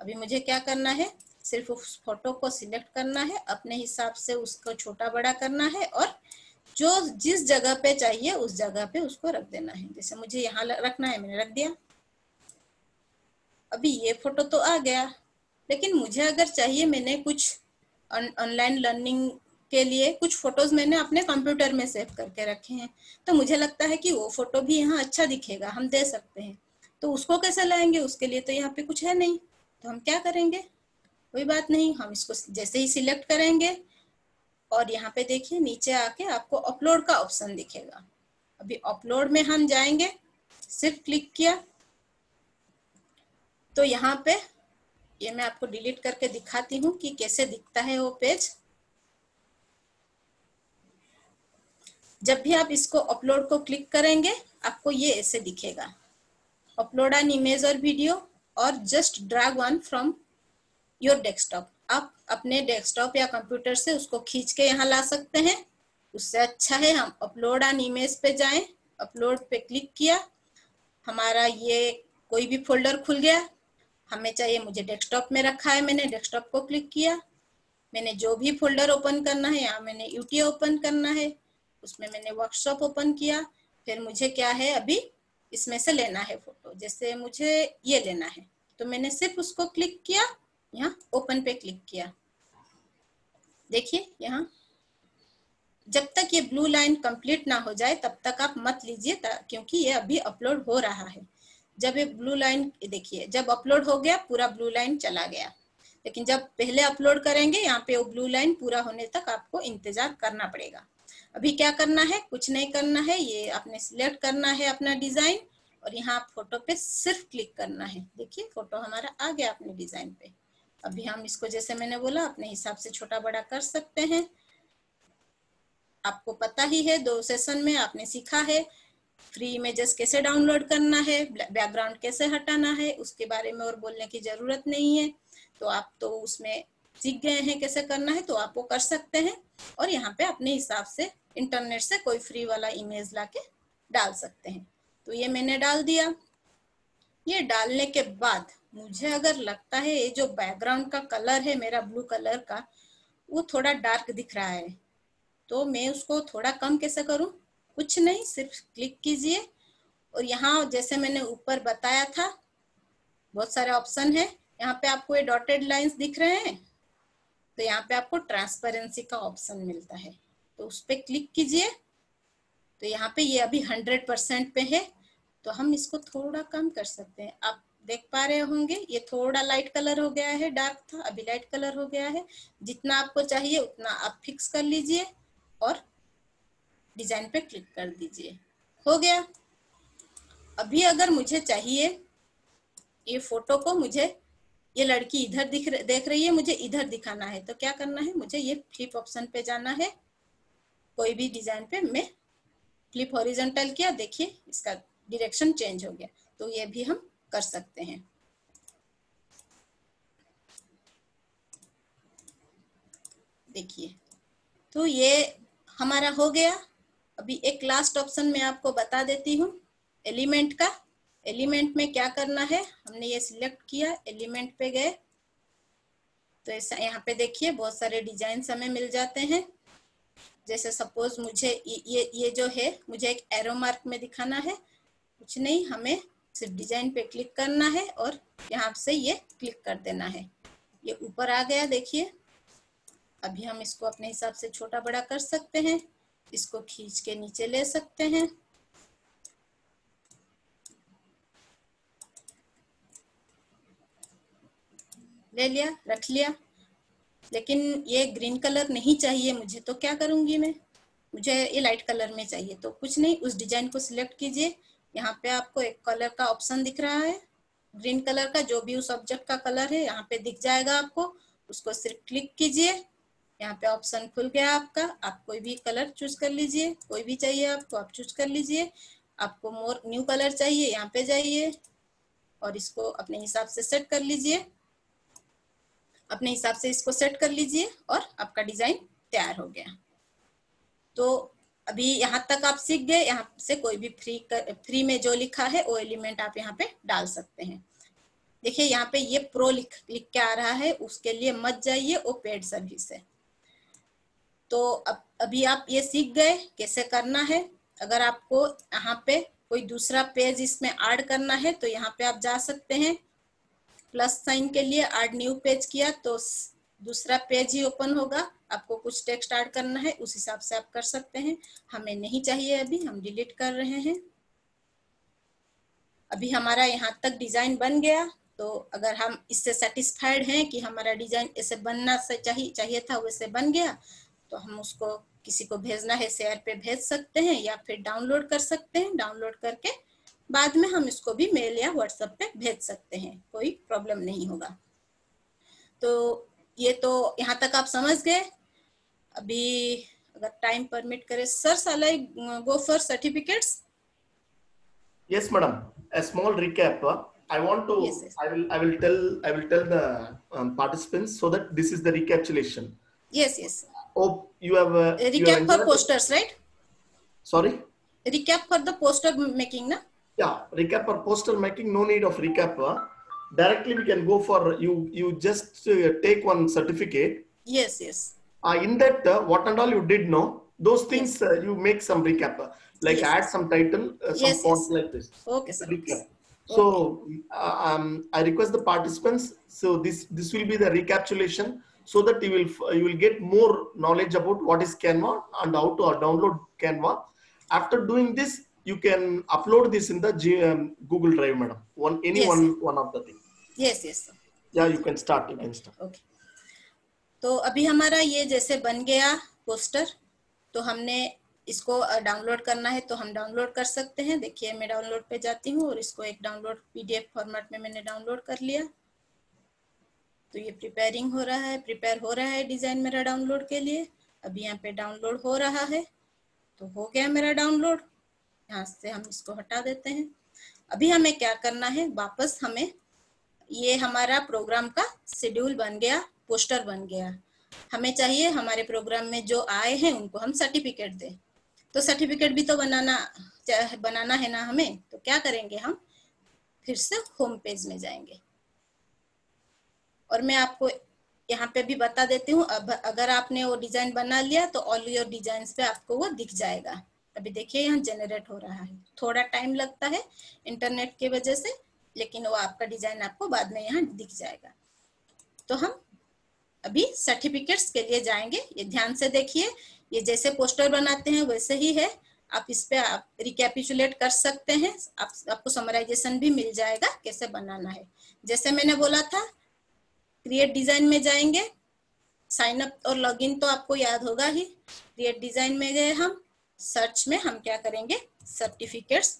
अभी मुझे क्या करना है? सिर्फ़ उस फ़ोटो को सिलेक्ट करना है, अपने हिसाब से उसको छोटा बड़ा करना है और जो जिस जगह पे चाहिए, उस जगह पे उसको रख देना है। जैसे मुझे यहाँ रखना है, मैंने रख दिया। अभी ये फ़ोटो तो आ गया। लेकिन मुझे अगर चाहिए मैंने कुछ ऑनलाइन लर्निंग के लिए कुछ फ़ोटोज़ मैंने अपने कंप्यूटर में सेव करके रखे हैं। तो मुझे लगता है कि वो फ़ोटो भी यहाँ अच्छा दिखेगा, हम दे सकते हैं। तो उसको कैसे लाएँगे, उसके लिए तो यहाँ पे कुछ है नहीं। तो हम क्या करेंगे? कोई बात नहीं, हम इसको जैसे ही सिलेक्ट करेंगे और यहाँ पे देखिए, नीचे आके आपको अपलोड का ऑप्शन दिखेगा। अभी अपलोड में हम जाएँगे, सिर्फ़ क्लिक किया तो यहाँ पे ये मैं आपको डिलीट करके दिखाती हूँ कि कैसे दिखता है वो पेज। जब भी आप इसको अपलोड को क्लिक करेंगे, आपको ये ऐसे दिखेगा। अपलोड एन इमेज और वीडियो और just drag one from your desktop आप अपने डेस्कटॉप या कंप्यूटर से उसको खींच के यहाँ ला सकते हैं। उससे अच्छा है, हम अपलोड एन इमेज पे जाएँ। अपलोड पे क्लिक किया। हमारा ये कोई भी फोल्डर खुल गया। हमें चाहिए, मुझे डेस्कटॉप में रखा है मैंने डेस्कटॉप को क्लिक किया। मैंने जो भी फोल्डर ओपन करना है, यहाँ मैंने यूटी ओपन करना है, उसमें मैंने वर्कशॉप ओपन किया। फिर मुझे क्या है अभी? इसमें से लेना है फ़ोटो जैसे मुझे ये लेना है। तो मैंने सिर्फ़ उसको क्लिक किया, यहाँ ओपन पे क्लिक किया। देखिए, यहाँ। जब तक ये ब्लू लाइन कंप्लीट ना हो जाए, तब तक आप मत लीजिए क्योंकि ये अभी अपलोड हो रहा है। जब ये ब्लू लाइन देखिए, जब अपलोड हो गया, पूरा ब्लू लाइन चला गया। लेकिन जब पहले अपलोड करेंगे, यहाँ पे वो ब्लू लाइन पूरा होने तक आपको इंतज़ार करना पड़ेगा। अभी क्या करना है? कुछ नहीं करना है। ये आपने सिलेक्ट करना है अपना डिज़ाइन और यहाँ फ़ोटो पे सिर्फ़ क्लिक करना है। देखिए फ़ोटो हमारा आ गया अपने डिज़ाइन पे। अभी हम इसको, जैसे मैंने बोला, अपने हिसाब से छोटा बड़ा कर सकते हैं। आपको पता ही है, दो सेशन में आपने सीखा है। फ्री इमेजेस कैसे डाउनलोड करना है बैकग्राउंड कैसे हटाना है, उसके बारे में और बोलने की ज़रूरत नहीं है। तो आप तो उसमें सीख गए हैं कैसे करना है तो आप वो कर सकते हैं और यहाँ पे अपने हिसाब से इंटरनेट से कोई फ्री वाला इमेज लाके डाल सकते हैं। तो ये मैंने डाल दिया। ये डालने के बाद मुझे अगर लगता है ये जो बैकग्राउंड का कलर है, मेरा ब्लू कलर का, वो थोड़ा डार्क दिख रहा है तो मैं उसको थोड़ा कम कैसे करूँ? कुछ नहीं, सिर्फ़ क्लिक कीजिए। और यहाँ जैसे मैंने ऊपर बताया था, बहुत सारे ऑप्शन है। यहाँ पे आपको ये डॉटेड लाइंस दिख रहे हैं। तो यहाँ पे आपको ट्रांसपेरेंसी का ऑप्शन मिलता है। तो उस पर क्लिक कीजिए। तो यहाँ पे ये अभी हंड्रेड परसेंट पे है। तो हम इसको थोड़ा कम कर सकते हैं। आप देख पा रहे होंगे, ये थोड़ा लाइट कलर हो गया है डार्क था, अभी लाइट कलर हो गया है। जितना आपको चाहिए, उतना आप फिक्स कर लीजिए। और डिज़ाइन पे क्लिक कर दीजिए। हो गया। अभी अगर मुझे चाहिए, ये फ़ोटो को मुझे, ये लड़की इधर दिख देख रही है, मुझे इधर दिखाना है तो क्या करना है? मुझे ये फ्लिप ऑप्शन पे जाना है। कोई भी डिज़ाइन पे मैं फ्लिप हॉरिजेंटल किया, देखिए, इसका डिरेक्शन चेंज हो गया। तो ये भी हम कर सकते हैं। देखिए तो ये हमारा हो गया। अभी एक लास्ट ऑप्शन में आपको बता देती हूँ एलिमेंट का। एलिमेंट में क्या करना है? हमने ये सिलेक्ट किया एलिमेंट पे गए। तो ऐसा यहाँ पे देखिए, बहुत सारे डिज़ाइन हमें मिल जाते हैं। जैसे सपोज़ मुझे ये ये जो है, मुझे एक एरो मार्क में दिखाना है। कुछ नहीं, हमें सिर्फ़ डिज़ाइन पे क्लिक करना है और यहाँ से ये क्लिक कर देना है। ये ऊपर आ गया, देखिए। अभी हम इसको अपने हिसाब से छोटा बड़ा कर सकते हैं। इसको खींच के नीचे ले सकते हैं। ले लिया, रख लिया। लेकिन ये ग्रीन कलर नहीं चाहिए मुझे तो क्या करूँगी मैं? मुझे ये लाइट कलर में चाहिए तो कुछ नहीं। उस डिज़ाइन को सिलेक्ट कीजिए। यहाँ पे आपको एक कलर का ऑप्शन दिख रहा है। ग्रीन कलर का, जो भी उस ऑब्जेक्ट का कलर है, यहाँ पे दिख जाएगा आपको। उसको सिर्फ़ क्लिक कीजिए। यहाँ पे ऑप्शन खुल गया आपका। आप कोई भी कलर चूज़ कर लीजिए। कोई भी चाहिए आपको आप चूज़ कर लीजिए। आपको मोर न्यू कलर चाहिए यहाँ पे जाइए और इसको अपने हिसाब से सेट कर लीजिए। अपने हिसाब से इसको सेट कर लीजिए और आपका डिज़ाइन तैयार हो गया। तो अभी यहाँ तक आप सीख गए। यहाँ से कोई भी फ्री कर, फ्री में जो लिखा है वो एलिमेंट आप यहाँ पे डाल सकते हैं। देखिए यहाँ पे ये प्रो लिख लिख के आ रहा है। उसके लिए मत जाइए वो पेड सर्विस है। तो अब, अभी आप ये सीख गए कैसे करना है। अगर आपको यहाँ पे कोई दूसरा पेज इसमें ऐड करना है तो यहाँ पे आप जा सकते हैं। प्लस साइन के लिए ऐड न्यू पेज किया तो दूसरा पेज ही ओपन होगा। आपको कुछ टेक्स्ट ऐड करना है, उस हिसाब से आप कर सकते हैं। हमें नहीं चाहिए अभी, हम डिलीट कर रहे हैं। अभी हमारा यहाँ तक डिज़ाइन बन गया तो अगर हम इससे सेटिस्फाइड हैं कि हमारा डिज़ाइन ऐसे बनना से चाहिए चाहिए था, वैसे बन गया तो हम उसको किसी को भेजना है शेयर पे भेज सकते हैं या फिर डाउनलोड कर सकते हैं डाउनलोड करके बाद में हम इसको भी मेल या व्हाट्सएप पे भेज सकते हैं कोई प्रॉब्लम नहीं होगा तो ये तो यहाँ तक आप समझ गए अभी अगर टाइम परमिट करे sir shall go for certificates yes madam a small recap I want to. Yes, yes. I will. I will tell. I will tell the um, participants so that this is the recapitulation. Yes. Yes. Oh, you have. Uh, a recap for posters, right? Sorry. Recap for the poster making, na? Yeah, recap for poster making. No need of recap. Uh. Directly, we can go for you. You just uh, take one certificate. Yes. Yes. Uh, in that, uh, what and all you did know, those things yes. uh, you make some recap, uh, like yes. add some title, uh, some yes, fonts like this. Okay, sir. Recap. So uh, um, I request the participants. So this this will be the recapitulation so that you will you will get more knowledge about what is Canva and how to download Canva. After doing this, you can upload this in the G, um, Google Drive, madam. One any yes, one one of the thing. Yes, yes. Sir. Yeah, you can start. You can start. Okay. तो अभी हमारा ये जैसे बन गया पोस्टर तो हमने इसको डाउनलोड करना है तो हम डाउनलोड कर सकते हैं देखिए मैं डाउनलोड पे जाती हूँ और इसको एक डाउनलोड पीडीएफ फॉर्मेट में मैंने डाउनलोड कर लिया तो ये प्रिपेयरिंग हो रहा है प्रिपेयर हो रहा है डिज़ाइन मेरा डाउनलोड के लिए। अभी यहाँ पे डाउनलोड हो रहा है तो हो गया मेरा डाउनलोड यहाँ से हम इसको हटा देते हैं। अभी हमें क्या करना है, वापस हमें ये हमारा प्रोग्राम का शेड्यूल बन गया पोस्टर बन गया। हमें चाहिए हमारे प्रोग्राम में जो आए हैं, उनको हम सर्टिफिकेट दें। तो सर्टिफिकेट भी तो बनाना बनाना है ना हमें तो क्या करेंगे हम? फिर से होम पेज में जाएँगे। और मैं आपको यहाँ पे भी बता देती हूँ अब अगर आपने वो डिज़ाइन बना लिया तो ऑल योर डिज़ाइन पे आपको वो दिख जाएगा। अभी देखिए यहाँ जनरेट हो रहा है। थोड़ा टाइम लगता है इंटरनेट की वजह से लेकिन वो आपका डिज़ाइन आपको बाद में यहाँ दिख जाएगा। तो हम अभी सर्टिफिकेट्स के लिए जाएँगे। ये ध्यान से देखिए ये जैसे पोस्टर बनाते हैं वैसे ही है। आप इस पे आप रिकेपिचुलेट कर सकते हैं। आप, आपको समराइजेशन भी मिल जाएगा कैसे बनाना है। जैसे मैंने बोला था क्रिएट डिज़ाइन में जाएँगे। साइन अप और लॉगिन तो आपको याद होगा ही। क्रिएट डिज़ाइन में गए हम। सर्च में हम क्या करेंगे? सर्टिफिकेट्स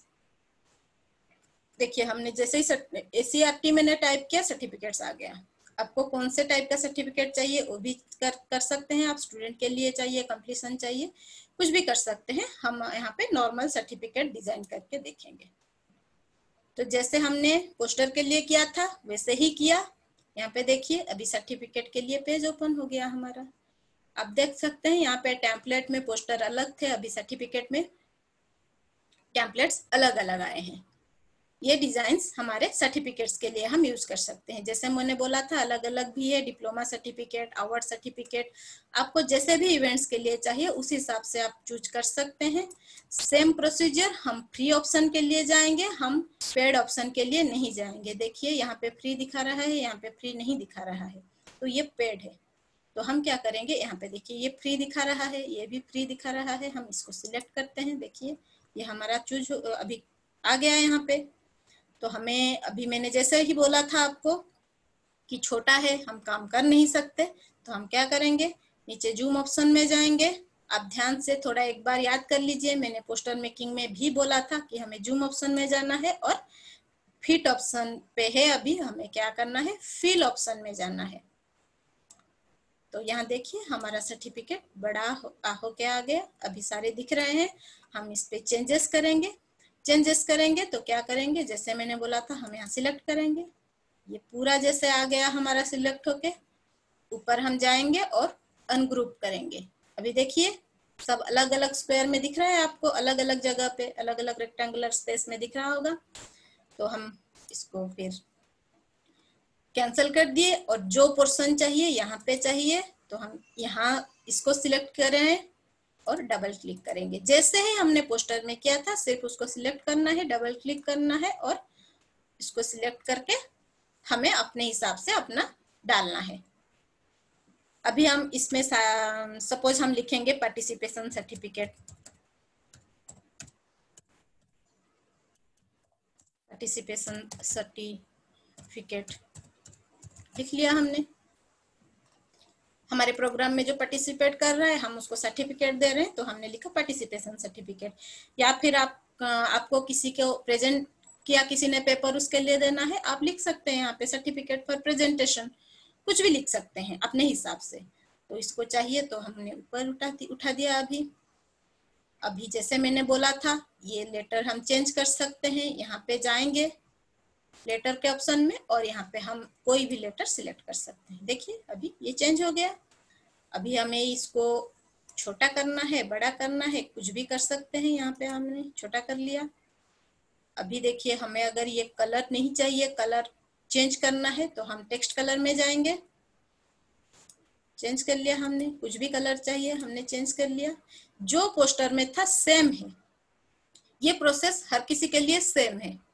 देखिए, हमने जैसे ही एसीआरटी मैंने टाइप किया सर्टिफिकेट्स आ गया। आपको कौन से टाइप का सर्टिफिकेट चाहिए, वो भी कर कर सकते हैं। आप स्टूडेंट के लिए चाहिए कंप्लीसन चाहिए, कुछ भी कर सकते हैं। हम यहाँ पे नॉर्मल सर्टिफिकेट डिज़ाइन करके देखेंगे। तो जैसे हमने पोस्टर के लिए किया था, वैसे ही किया। यहाँ पे देखिए, अभी सर्टिफिकेट के लिए पेज ओपन हो गया हमारा। आप देख सकते हैं, यहाँ पे टेम्पलेट में पोस्टर अलग थे, अभी सर्टिफिकेट में टेम्पलेट्स अलग अलग आए हैं। ये डिज़ाइन हमारे सर्टिफिकेट्स के लिए हम यूज़ कर सकते हैं। जैसे मैंने बोला था अलग अलग भी है डिप्लोमा सर्टिफिकेट अवार्ड सर्टिफिकेट आपको जैसे भी इवेंट्स के लिए चाहिए, उस हिसाब से आप चूज़ कर सकते हैं। सेम प्रोसीजर हम फ्री ऑप्शन के लिए जाएँगे, हम पेड ऑप्शन के लिए नहीं जाएँगे। देखिए, यहाँ पे फ्री दिखा रहा है, यहाँ पे फ्री नहीं दिखा रहा है। तो ये पेड है। तो हम क्या करेंगे, यहाँ पे देखिए, ये फ्री दिखा रहा है, ये भी फ्री दिखा रहा है। हम इसको सिलेक्ट करते हैं, देखिए। ये हमारा चूज़ अभी आ गया यहाँ पे। तो हमें अभी मैंने जैसे ही बोला था आपको कि छोटा है हम काम कर नहीं सकते तो हम क्या करेंगे? नीचे जूम ऑप्शन में जाएँगे। आप ध्यान से थोड़ा एक बार याद कर लीजिए मैंने पोस्टर मेकिंग में भी बोला था कि हमें जूम ऑप्शन में जाना है और फिट ऑप्शन पे है अभी हमें क्या करना है? फिल ऑप्शन में जाना है। तो यहाँ देखिए हमारा सर्टिफिकेट बड़ा हो, हो के आ गया अभी सारे दिख रहे हैं। हम इस पे चेंजेस करेंगे। चेंजेस करेंगे तो क्या करेंगे? जैसे मैंने बोला था, हम यहाँ सिलेक्ट करेंगे। ये पूरा जैसे आ गया हमारा सिलेक्ट होके, ऊपर हम जाएँगे और अनग्रुप करेंगे। अभी देखिए, सब अलग अलग स्क्वायर में दिख रहा है आपको अलग अलग जगह पे अलग अलग रेक्टेंगुलर स्पेस में दिख रहा होगा। तो हम इसको फिर कैंसिल कर दिए और जो पोर्शन चाहिए, यहाँ पे चाहिए तो हम यहाँ इसको सिलेक्ट करें और डबल क्लिक करेंगे। जैसे ही हमने पोस्टर में किया था, सिर्फ़ उसको सिलेक्ट करना है, डबल क्लिक करना है और इसको सिलेक्ट करके हमें अपने हिसाब से अपना डालना है। अभी हम इसमें सपोज़ हम लिखेंगे पार्टिसिपेशन सर्टिफिकेट पार्टिसिपेशन सर्टिफिकेट लिख लिया हमने। हमारे प्रोग्राम में जो पार्टिसिपेट कर रहा है, हम उसको सर्टिफिकेट दे रहे हैं तो हमने लिखा पार्टिसिपेशन सर्टिफिकेट या फिर आप आपको किसी को प्रेजेंट किया, किसी ने पेपर उसके लिए देना है, आप लिख सकते हैं यहाँ पे सर्टिफिकेट फॉर प्रेजेंटेशन कुछ भी लिख सकते हैं अपने हिसाब से। तो इसको चाहिए तो हमने ऊपर उठा उठा दिया अभी। अभी जैसे मैंने बोला था, ये लेटर हम चेंज कर सकते हैं, यहाँ पे जाएँगे। लेटर के ऑप्शन में और यहाँ पे हम कोई भी लेटर सिलेक्ट कर सकते हैं। देखिए, अभी ये चेंज हो गया। अभी हमें इसको छोटा करना है, बड़ा करना है, कुछ भी कर सकते हैं यहाँ पे हमने, छोटा कर लिया। अभी देखिए, हमें अगर ये कलर नहीं चाहिए, कलर चेंज करना है तो हम टेक्स्ट कलर में जाएँगे। चेंज कर लिया हमने, कुछ भी कलर चाहिए, हमने चेंज कर लिया। जो पोस्टर में था सेम है। ये प्रोसेस हर किसी के लिए सेम है।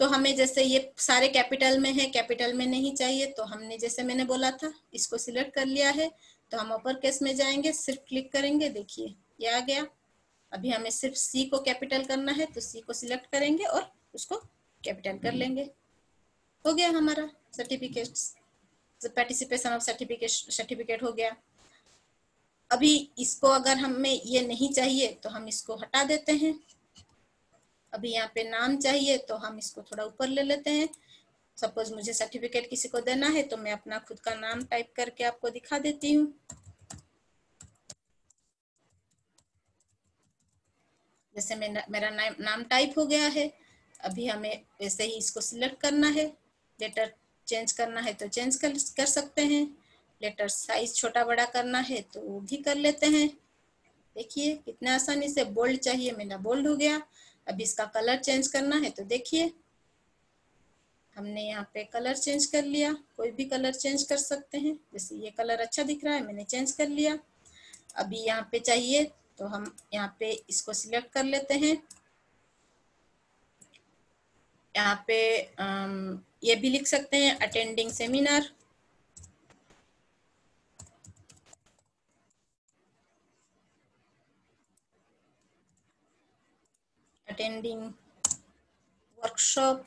तो हमें जैसे ये सारे कैपिटल में है कैपिटल में नहीं चाहिए तो हमने जैसे मैंने बोला था इसको सिलेक्ट कर लिया है तो हम अपर केस में जाएँगे सिर्फ़ क्लिक करेंगे देखिए ये आ गया। अभी हमें सिर्फ़ सी को कैपिटल करना है तो सी को सिलेक्ट करेंगे और उसको कैपिटल कर लेंगे। हो गया हमारा certificate participation of certificate certificate हो गया। अभी इसको अगर हमें ये नहीं चाहिए तो हम इसको हटा देते हैं। अभी यहाँ पे नाम चाहिए तो हम इसको थोड़ा ऊपर ले लेते हैं। सपोज़ मुझे सर्टिफिकेट किसी को देना है तो मैं अपना खुद का नाम टाइप करके आपको दिखा देती हूँ। जैसे मैं मेरा नाम टाइप हो गया है। अभी हमें वैसे ही इसको सिलेक्ट करना है। लेटर चेंज करना है तो चेंज कर, कर सकते हैं। लेटर साइज़ छोटा बड़ा करना है तो वो भी कर लेते हैं। देखिए कितना आसानी से बोल्ड चाहिए मेरा बोल्ड हो गया। अब इसका कलर चेंज करना है तो देखिए। हमने यहाँ पे कलर चेंज कर लिया। कोई भी कलर चेंज कर सकते हैं। जैसे ये कलर अच्छा दिख रहा है, मैंने चेंज कर लिया। अभी यहाँ पे चाहिए तो हम यहाँ पे इसको सिलेक्ट कर लेते हैं। यहाँ पे ये भी लिख सकते हैं attending seminar attending workshop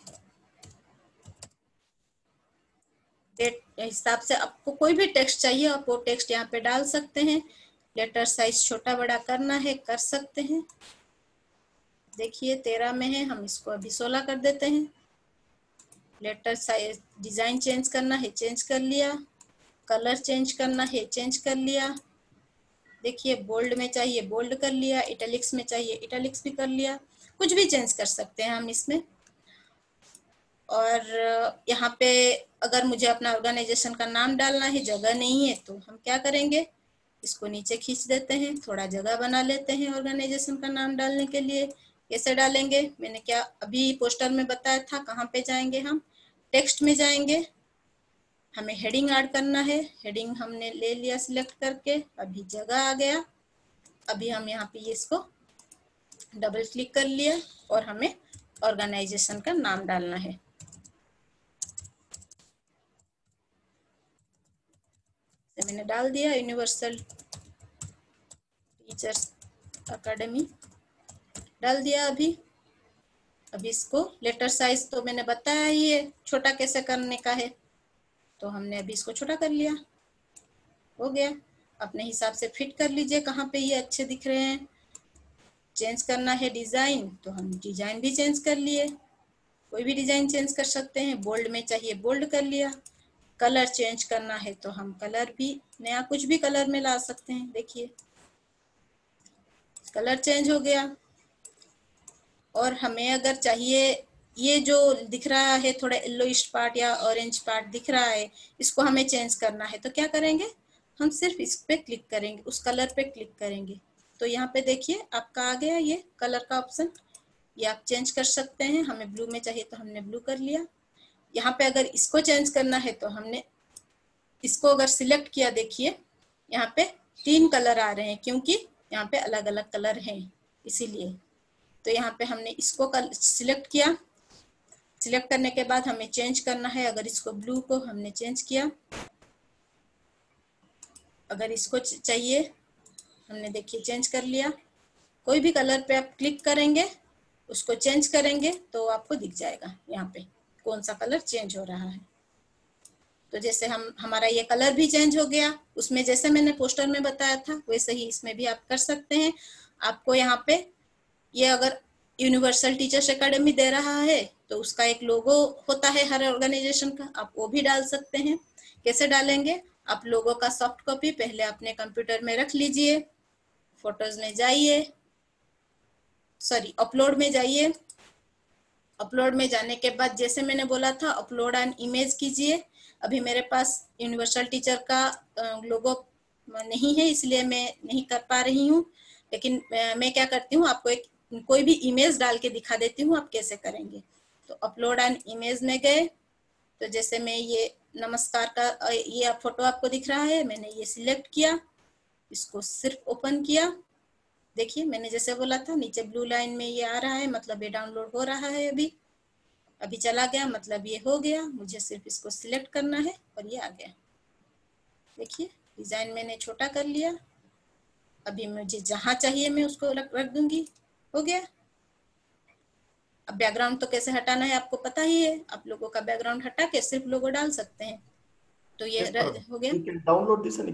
date हिसाब से आपको कोई भी टेक्स्ट चाहिए, आप वो टेक्स्ट यहाँ पे डाल सकते हैं। लेटर साइज़ छोटा बड़ा करना है, कर सकते हैं। देखिए, तेरह में है, हम इसको अभी सोलह कर देते हैं। लेटर साइज़ डिज़ाइन चेंज करना है चेंज कर लिया। कलर चेंज करना है चेंज कर लिया। देखिए बोल्ड में चाहिए बोल्ड कर लिया। इटैलिक्स में चाहिए इटैलिक्स भी कर लिया। कुछ भी चेंज कर सकते हैं हम इसमें। और यहाँ पे अगर मुझे अपना ऑर्गेनाइजेशन का नाम डालना है, जगह नहीं है तो हम क्या करेंगे? इसको नीचे खींच देते हैं, थोड़ा जगह बना लेते हैं ऑर्गेनाइजेशन का नाम डालने के लिए। कैसे डालेंगे? मैंने क्या अभी पोस्टर में बताया था, कहाँ पे जाएँगे हम? टेक्स्ट में जाएँगे। हमें हेडिंग ऐड करना है। हेडिंग हमने ले लिया सिलेक्ट करके। अभी जगह आ गया। अभी हम यहाँ पे इसको डबल क्लिक कर लिया और हमें ऑर्गेनाइजेशन का नाम डालना है। मैंने डाल दिया, यूनिवर्सल टीचर्स अकेडमी डाल दिया अभी। अभी इसको लेटर साइज़ तो मैंने बताया है, छोटा कैसे करने का है। तो हमने अभी इसको छोटा कर लिया। हो गया। अपने हिसाब से फिट कर लीजिए, कहाँ पे ये अच्छे दिख रहे हैं। चेंज करना है डिज़ाइन तो हम डिज़ाइन भी चेंज कर लिए। कोई भी डिज़ाइन चेंज कर सकते हैं बोल्ड में चाहिए बोल्ड कर लिया। कलर चेंज करना है तो हम कलर भी, नया कुछ भी कलर में ला सकते हैं, देखिए। कलर चेंज हो गया। और हमें अगर चाहिए, ये जो दिख रहा है, थोड़ा येलोइश पार्ट या ऑरेंज पार्ट दिख रहा है, इसको हमें चेंज करना है तो क्या करेंगे? हम सिर्फ़ इस पे क्लिक करेंगे, उस कलर पे क्लिक करेंगे। तो यहाँ पे देखिए, आपका आ गया ये कलर का ऑप्शन ये आप चेंज कर सकते हैं। हमें ब्लू में चाहिए तो हमने ब्लू कर लिया। यहाँ पे अगर इसको चेंज करना है तो हमने इसको अगर सिलेक्ट किया, देखिए, यहाँ पे तीन कलर आ रहे हैं क्योंकि यहाँ पे अलग अलग कलर हैं, इसीलिए। तो यहाँ पे हमने इसको कल सिलेक्ट किया। सिलेक्ट करने के बाद हमें चेंज करना है। अगर इसको ब्लू को हमने चेंज किया। अगर इसको चाहिए हमने देखिए चेंज कर लिया। कोई भी कलर पे आप क्लिक करेंगे, उसको चेंज करेंगे तो आपको दिख जाएगा यहाँ पे कौन सा कलर चेंज हो रहा है। तो जैसे हम, हमारा ये कलर भी चेंज हो गया। उसमें जैसे मैंने पोस्टर में बताया था, वैसे ही इसमें भी आप कर सकते हैं। आपको यहाँ पे ये अगर यूनिवर्सल टीचर्स एकेडमी दे रहा है तो उसका एक लोगो होता है हर ऑर्गेनाइजेशन का। आप वो भी डाल सकते हैं। कैसे डालेंगे? आप लोगों का सॉफ्ट कॉपी पहले अपने कंप्यूटर में रख लीजिए। फ़ोटोज़ में जाइए। सॉरी, अपलोड में जाइए। अपलोड में जाने के बाद जैसे मैंने बोला था, अपलोड एन इमेज कीजिए। अभी मेरे पास यूनिवर्सल टीचर का लोगो नहीं है, इसलिए मैं नहीं कर पा रही हूँ। लेकिन मैं क्या करती हूँ, आपको एक, कोई भी इमेज डाल के दिखा देती हूँ, आप कैसे करेंगे। तो अपलोड एन इमेज में गए। तो जैसे मैं ये नमस्कार का ये फ़ोटो आपको दिख रहा है, मैंने ये सिलेक्ट किया। इसको सिर्फ़ ओपन किया। देखिए मैंने जैसे बोला था नीचे ब्लू लाइन में ये आ रहा है मतलब ये डाउनलोड हो रहा है अभी। अभी चला गया मतलब ये हो गया। मुझे सिर्फ़ इसको सिलेक्ट करना है और ये आ गया। देखिए डिज़ाइन मैंने छोटा कर लिया। अभी मुझे जहाँ चाहिए मैं उसको रख दूँगी। हो गया। अब बैकग्राउंड तो कैसे हटाना है आपको पता ही है। आप लोगों का बैकग्राउंड हटा के सिर्फ़ लोगो डाल सकते हैं। तो ये yes, हो गया। Download this and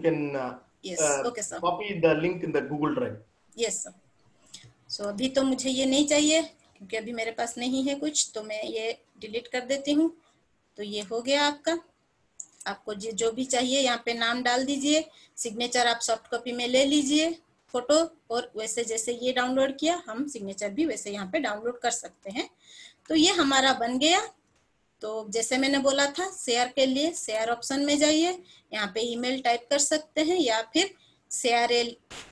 can yes okay sir copy the link in the Google drive yes sir so अभी तो मुझे ये नहीं चाहिए क्योंकि अभी मेरे पास नहीं है कुछ तो मैं ये डिलीट कर देती हूँ। तो ये हो गया आपका। आपको जो जो भी चाहिए यहाँ पे नाम डाल दीजिए सिग्नेचर आप सॉफ्ट कॉपी में ले लीजिए फ़ोटो और वैसे जैसे ये डाउनलोड किया हम सिग्नेचर भी वैसे यहाँ पे डाउनलोड कर सकते हैं। तो ये हमारा बन गया। तो जैसे मैंने बोला था शेयर के लिए शेयर ऑप्शन में जाइए, यहाँ पे ईमेल टाइप कर सकते हैं या फिर share a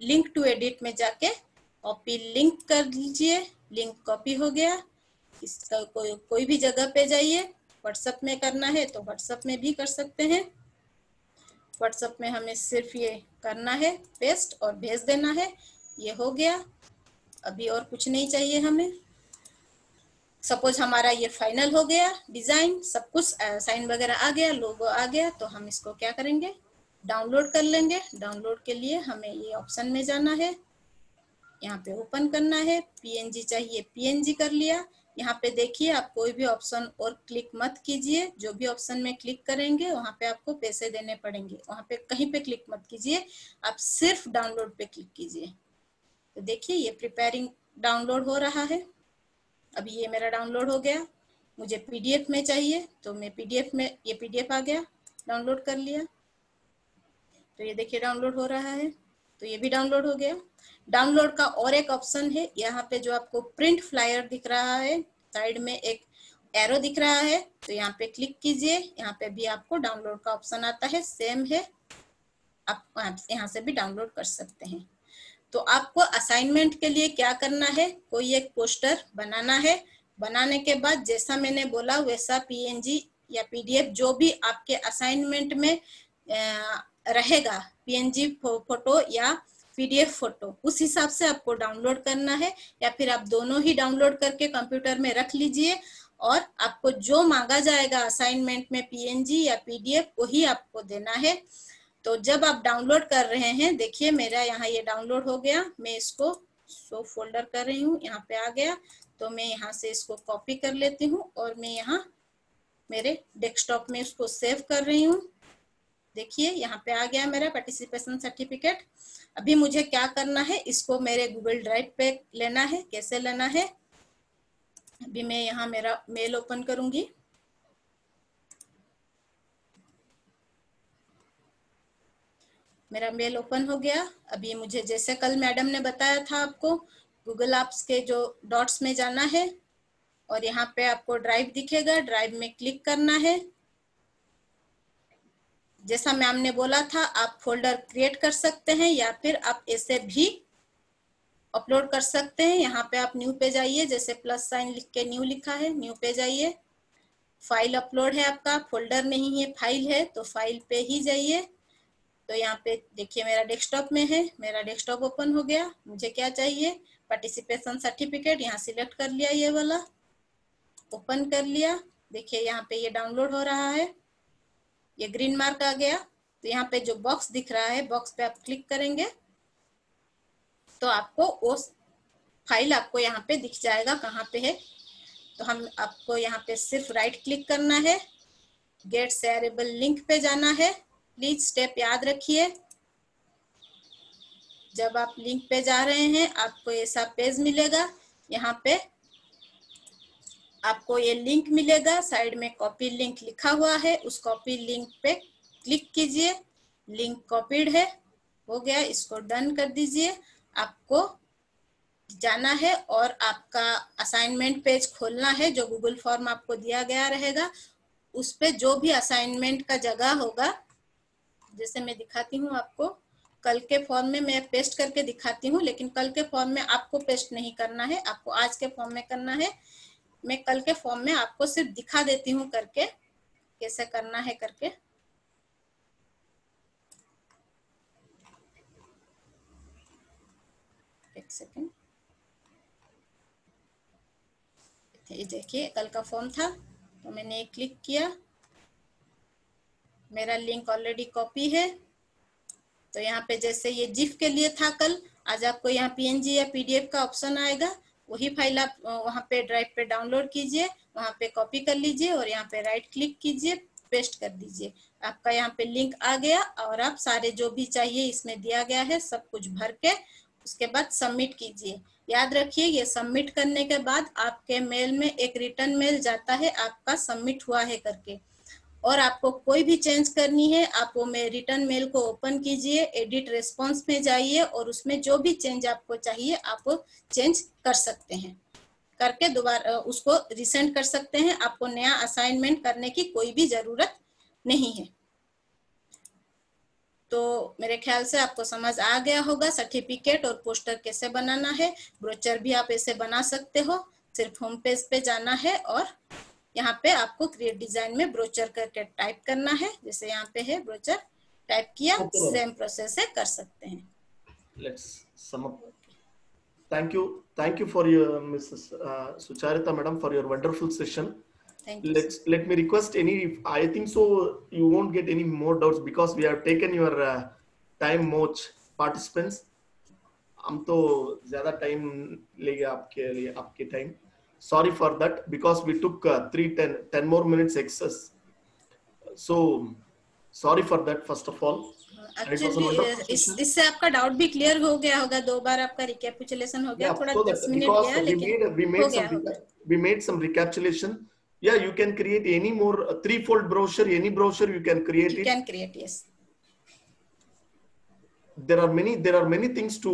link to edit में जाके कॉपी लिंक कर लीजिए लिंक कॉपी हो गया। इसका कोई कोई भी जगह पे जाइए व्हाट्सएप में करना है तो व्हाट्सएप में भी कर सकते हैं। व्हाट्सएप में हमें सिर्फ़ ये करना है पेस्ट और भेज देना है, ये हो गया। अभी और कुछ नहीं चाहिए हमें। सपोज़ हमारा ये फाइनल हो गया डिज़ाइन सब कुछ साइन वगैरह आ गया लोगो आ गया तो हम इसको क्या करेंगे? डाउनलोड कर लेंगे। डाउनलोड के लिए हमें ये ऑप्शन में जाना है। यहाँ पे ओपन करना है। पीएनजी चाहिए पीएनजी कर लिया। यहाँ पे देखिए, आप कोई भी ऑप्शन और क्लिक मत कीजिए। जो भी ऑप्शन में क्लिक करेंगे, वहाँ पे आपको पैसे देने पड़ेंगे। वहाँ पे कहीं पे क्लिक मत कीजिए। आप सिर्फ़ डाउनलोड पे क्लिक कीजिए। तो देखिए, ये प्रिपेयरिंग डाउनलोड हो रहा है। अभी ये मेरा डाउनलोड हो गया। मुझे पीडीएफ में चाहिए तो मैं पीडीएफ में, ये पीडीएफ आ गया डाउनलोड कर लिया। तो ये देखिए डाउनलोड हो रहा है तो ये भी डाउनलोड हो गया। डाउनलोड का और एक ऑप्शन है, यहाँ पे जो आपको प्रिंट फ्लायर दिख रहा है साइड में एक एरो दिख रहा है तो यहाँ पे क्लिक कीजिए, यहाँ पे भी आपको डाउनलोड का ऑप्शन आता है सेम है। आप यहाँ से भी डाउनलोड कर सकते हैं। तो आपको असाइनमेंट के लिए क्या करना है? कोई एक पोस्टर बनाना है। बनाने के बाद जैसा मैंने बोला, वैसा पीएनजी या पीडीएफ जो भी आपके असाइनमेंट में रहेगा पीएनजी फ़ोटो या पीडीएफ फ़ोटो उस हिसाब से आपको डाउनलोड करना है या फिर आप दोनों ही डाउनलोड करके कंप्यूटर में रख लीजिए और आपको जो मांगा जाएगा असाइनमेंट में पीएनजी या पीडीएफ वही आपको देना है। तो जब आप डाउनलोड कर रहे हैं, देखिए मेरा यहाँ ये डाउनलोड हो गया। मैं इसको सो फोल्डर कर रही हूँ, यहाँ पे आ गया। तो मैं यहाँ से इसको कॉपी कर लेती हूँ और मैं यहाँ मेरे डेस्कटॉप में इसको सेव कर रही हूँ। देखिए, यहाँ पे आ गया मेरा पार्टिसिपेशन सर्टिफिकेट अभी मुझे क्या करना है, इसको मेरे गूगल ड्राइव पे लेना है। कैसे लेना है? अभी मैं यहाँ मेरा मेल ओपन करूँगी। मेरा मेल ओपन हो गया। अभी मुझे जैसे कल मैडम ने बताया था आपको गूगल एप्स के जो डॉट्स में जाना है, और यहाँ पे आपको ड्राइव दिखेगा। ड्राइव में क्लिक करना है। जैसा मैम ने बोला था, आप फोल्डर क्रिएट कर सकते हैं या फिर आप ऐसे भी अपलोड कर सकते हैं। यहाँ पे आप न्यू पे जाइए जैसे प्लस साइन लिख के न्यू लिखा है न्यू पे जाइए फ़ाइल अपलोड है आपका फोल्डर नहीं है फ़ाइल है तो फ़ाइल पे ही जाइए। तो यहाँ पे देखिए मेरा डेस्कटॉप में है, मेरा डेस्कटॉप ओपन हो गया, मुझे क्या चाहिए? पार्टिसिपेशन सर्टिफिकेट यहाँ सिलेक्ट कर लिया ये वाला ओपन कर लिया। देखिए यहाँ पे ये डाउनलोड हो रहा है, ये ग्रीन मार्क आ गया। तो यहाँ पे जो बॉक्स दिख रहा है बॉक्स पे आप क्लिक करेंगे तो आपको वो फ़ाइल आपको यहाँ पे दिख जाएगा कहाँ पे है। तो हम आपको यहाँ पे सिर्फ़ राइट क्लिक करना है गेट शेयरेबल लिंक पे जाना है। प्लीज़ स्टेप याद रखिए। जब आप लिंक पे जा रहे हैं, आपको ऐसा पेज मिलेगा। यहाँ पे आपको ये लिंक मिलेगा। साइड में कॉपी लिंक लिखा हुआ है, उस कॉपी लिंक पे क्लिक कीजिए। लिंक कॉपीड है, हो गया, इसको डन कर दीजिए। आपको जाना है और आपका असाइनमेंट पेज खोलना है, जो गूगल फॉर्म आपको दिया गया रहेगा। उस पे जो भी असाइनमेंट का जगह होगा जैसे मैं दिखाती हूँ आपको, कल के फॉर्म में मैं पेस्ट करके दिखाती हूँ, लेकिन कल के फॉर्म में आपको पेस्ट नहीं करना है, आपको आज के फॉर्म में करना है। मैं कल के फॉर्म में आपको सिर्फ़ दिखा देती हूँ करके, कैसे करना है करके। एक सेकेंड ये देखिए, कल का फॉर्म था तो मैंने क्लिक किया। मेरा लिंक ऑलरेडी कॉपी है। तो यहाँ पे जैसे ये जिफ के लिए था कल, आज आपको यहाँ पीएनजी या पीडीएफ का ऑप्शन आएगा। वही फ़ाइल आप वहाँ पे ड्राइव पे डाउनलोड कीजिए, वहाँ पे कॉपी कर लीजिए और यहाँ पे राइट क्लिक कीजिए पेस्ट कर दीजिए। आपका यहाँ पे लिंक आ गया और आप सारे जो भी चाहिए इसमें दिया गया है, सब कुछ भर के उसके बाद सबमिट कीजिए। याद रखिए, ये सबमिट करने के बाद आपके मेल में एक रिटर्न मेल जाता है, आपका सबमिट हुआ है करके। और आपको कोई भी चेंज करनी है, आप वो में रिटर्न मेल को ओपन कीजिए, एडिट रेस्पॉन्स में जाइए और उसमें जो भी चेंज आपको चाहिए, आप चेंज कर सकते हैं। करके दोबारा उसको रिसेंड कर सकते हैं। आपको नया असाइनमेंट करने की कोई भी ज़रूरत नहीं है। तो मेरे ख्याल से आपको समझ आ गया होगा सर्टिफिकेट और पोस्टर कैसे बनाना है। ब्रोचर भी आप ऐसे बना सकते हो, सिर्फ़ होम पेज पे जाना है और यहाँ पे आपको क्रिएट डिज़ाइन में ब्रोचर करके टाइप करना है जैसे यहाँ पे है ब्रोचर टाइप किया सेम प्रोसेस से कर सकते हैं let's sum up thank you thank you for your mrs uh, sucharita madam for your wonderful session Thank you. let's let me request any i think so you won't get any more doubts because we have taken your uh, time much participants हम तो ज़्यादा टाइम लेंगे आपके लिए आपके time sorry for that because we took uh, 3 10 10 more minutes excess so sorry for that first of all And it was a actually wonderful इस, session. इससे आपका डाउट भी क्लियर हो गया होगा दो बार आपका रिकैपिचुलेशन हो गया yeah, थोड़ा so that, दस मिनट because गया we लेकिन made we हो made गया some होगा reca- we made some recapitulation yeah you can create any more uh, three-fold brochure any brochure you can create you it can create yes there are many there are many things to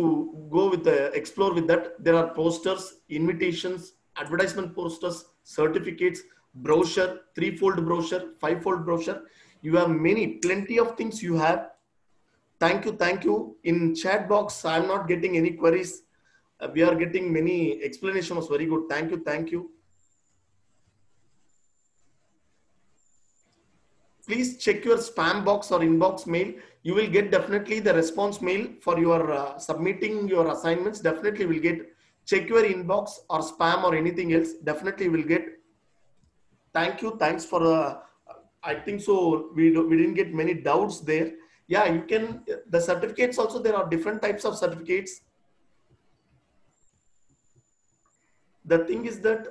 go with the explore with that there are posters invitations advertisement posters certificates brochure three-fold brochure five-fold brochure. You have many plenty of things you have. Thank you thank you. In chat box i'm not getting any queries. Uh, we are getting many explanation was very good. Thank you thank you. Please check your spam box or inbox mail. You will get definitely the response mail for your uh, submitting your assignments. Definitely will get check your inbox or spam or anything else. Definitely will get thank you thanks for uh, i think so we, we didn't get many doubts there. Yeah you can the certificates also there are different types of certificates. The thing is that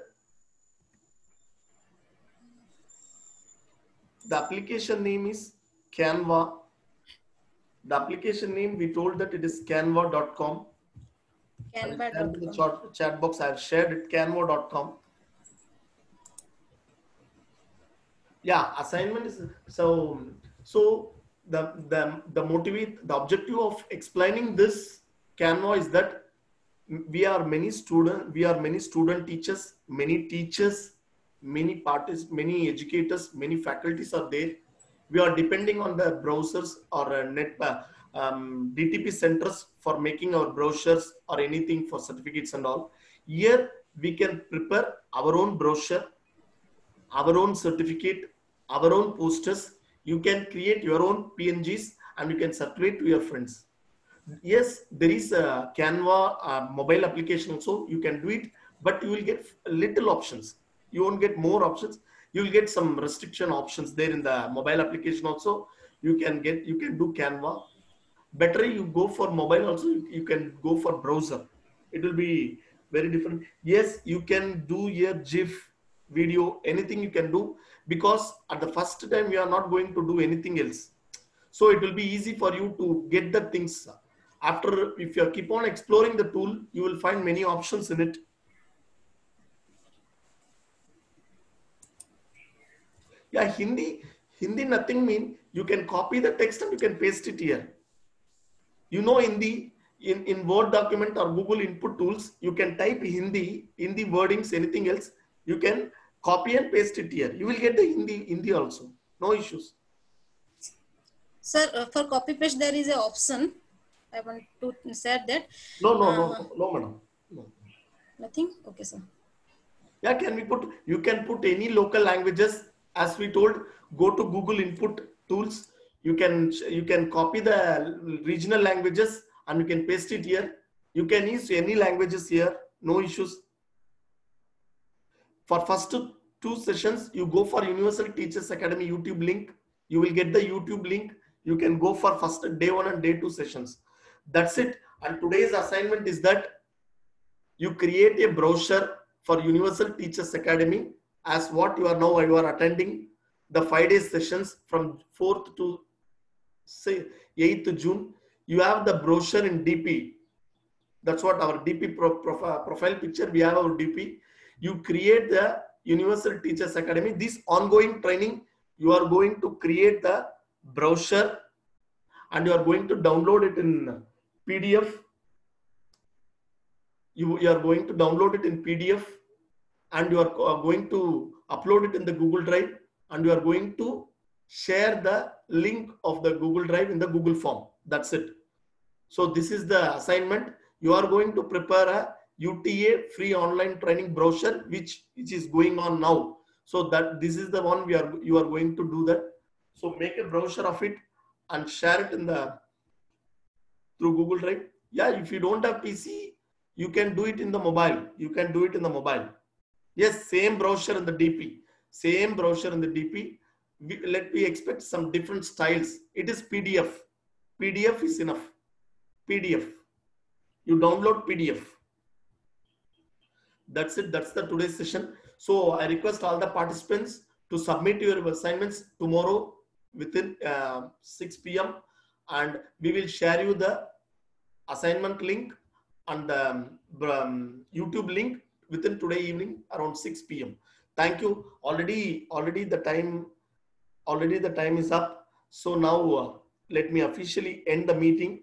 the application name is canva. The application name we told that it is canva.com Canva.com. The chat, chat box I've shared it, canva.com. Yeah, assignment is so so the the the motivate the objective of explaining this Canva is that we are many student we are many student teachers, many teachers, many parties, many educators, many faculties are there. We are depending on the browsers or uh, net uh, um, DTP centers for making our brochures or anything for certificates and all here we can prepare our own brochure our own certificate, our own posters. You can create your own PNGs and you can circulate to your friends. Yes, there is a Canva uh, mobile application also. You can do it, but you will get little options. You won't get more options. You will get some restriction options there in the mobile application also. You can get, you can do Canva. Better you go for mobile also. You, can go for browser. It will be very different. Yes, you can do your GIF video, anything you can do because at the first time you are not going to do anything else. So it will be easy for you to get the things after if you keep on exploring the tool, you will find many options in it. Yeah, Hindi, Hindi nothing mean you can copy the text and you can paste it here. You know Hindi, in, in Word document or Google input tools, you can type Hindi, Hindi wordings, anything else, you can copy and paste it here. You will get the Hindi, Hindi also. No issues. Sir, uh, for copy paste, there is a option. I want to say that. No, no, uh, no, no, madam. No. Nothing? Okay, sir. Yeah, can we put, you can put any local languages. As we told, go to Google input tools. You can, you can copy the regional languages and you can paste it here. You can use any languages here, no issues. For first two, sessions, you go for Universal Teachers Academy YouTube link. You will get the YouTube link. You can go for first day one and day two sessions. That's it. And today's assignment is that you create a brochure for Universal Teachers Academy as what you are now you are attending the five day sessions from 4th to say 8th June you have the brochure in DP. That's what our DP pro profile, picture, we have our DP. You create the Universal Teachers Academy. This ongoing training, you are going to create the brochure and you are going to download it in PDF. You, you are going to download it in PDF and you are uh, going to upload it in the Google Drive and you are going to share the link of the Google Drive in the Google form. That's it. So this is the assignment. You are going to prepare a UTA free online training brochure, which, which is going on now. So that this is the one we are you are going to do that. So make a brochure of it and share it in the through Google Drive. Yeah, if you don't have PC, you can do it in the mobile. You can do it in the mobile. Yes, same brochure in the DP. Same brochure in the DP. We, let me expect some different styles. It is PDF. PDF is enough. PDF. You download PDF. That's it. That's the today's session. So I request all the participants to submit your assignments tomorrow within uh, 6 p.m. and we will share you the assignment link and the um, um, YouTube link within today evening around 6 p.m. Thank you. Already, already the time, already the time is up. So now uh, let me officially end the meeting.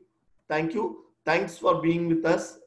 Thank you. Thanks for being with us.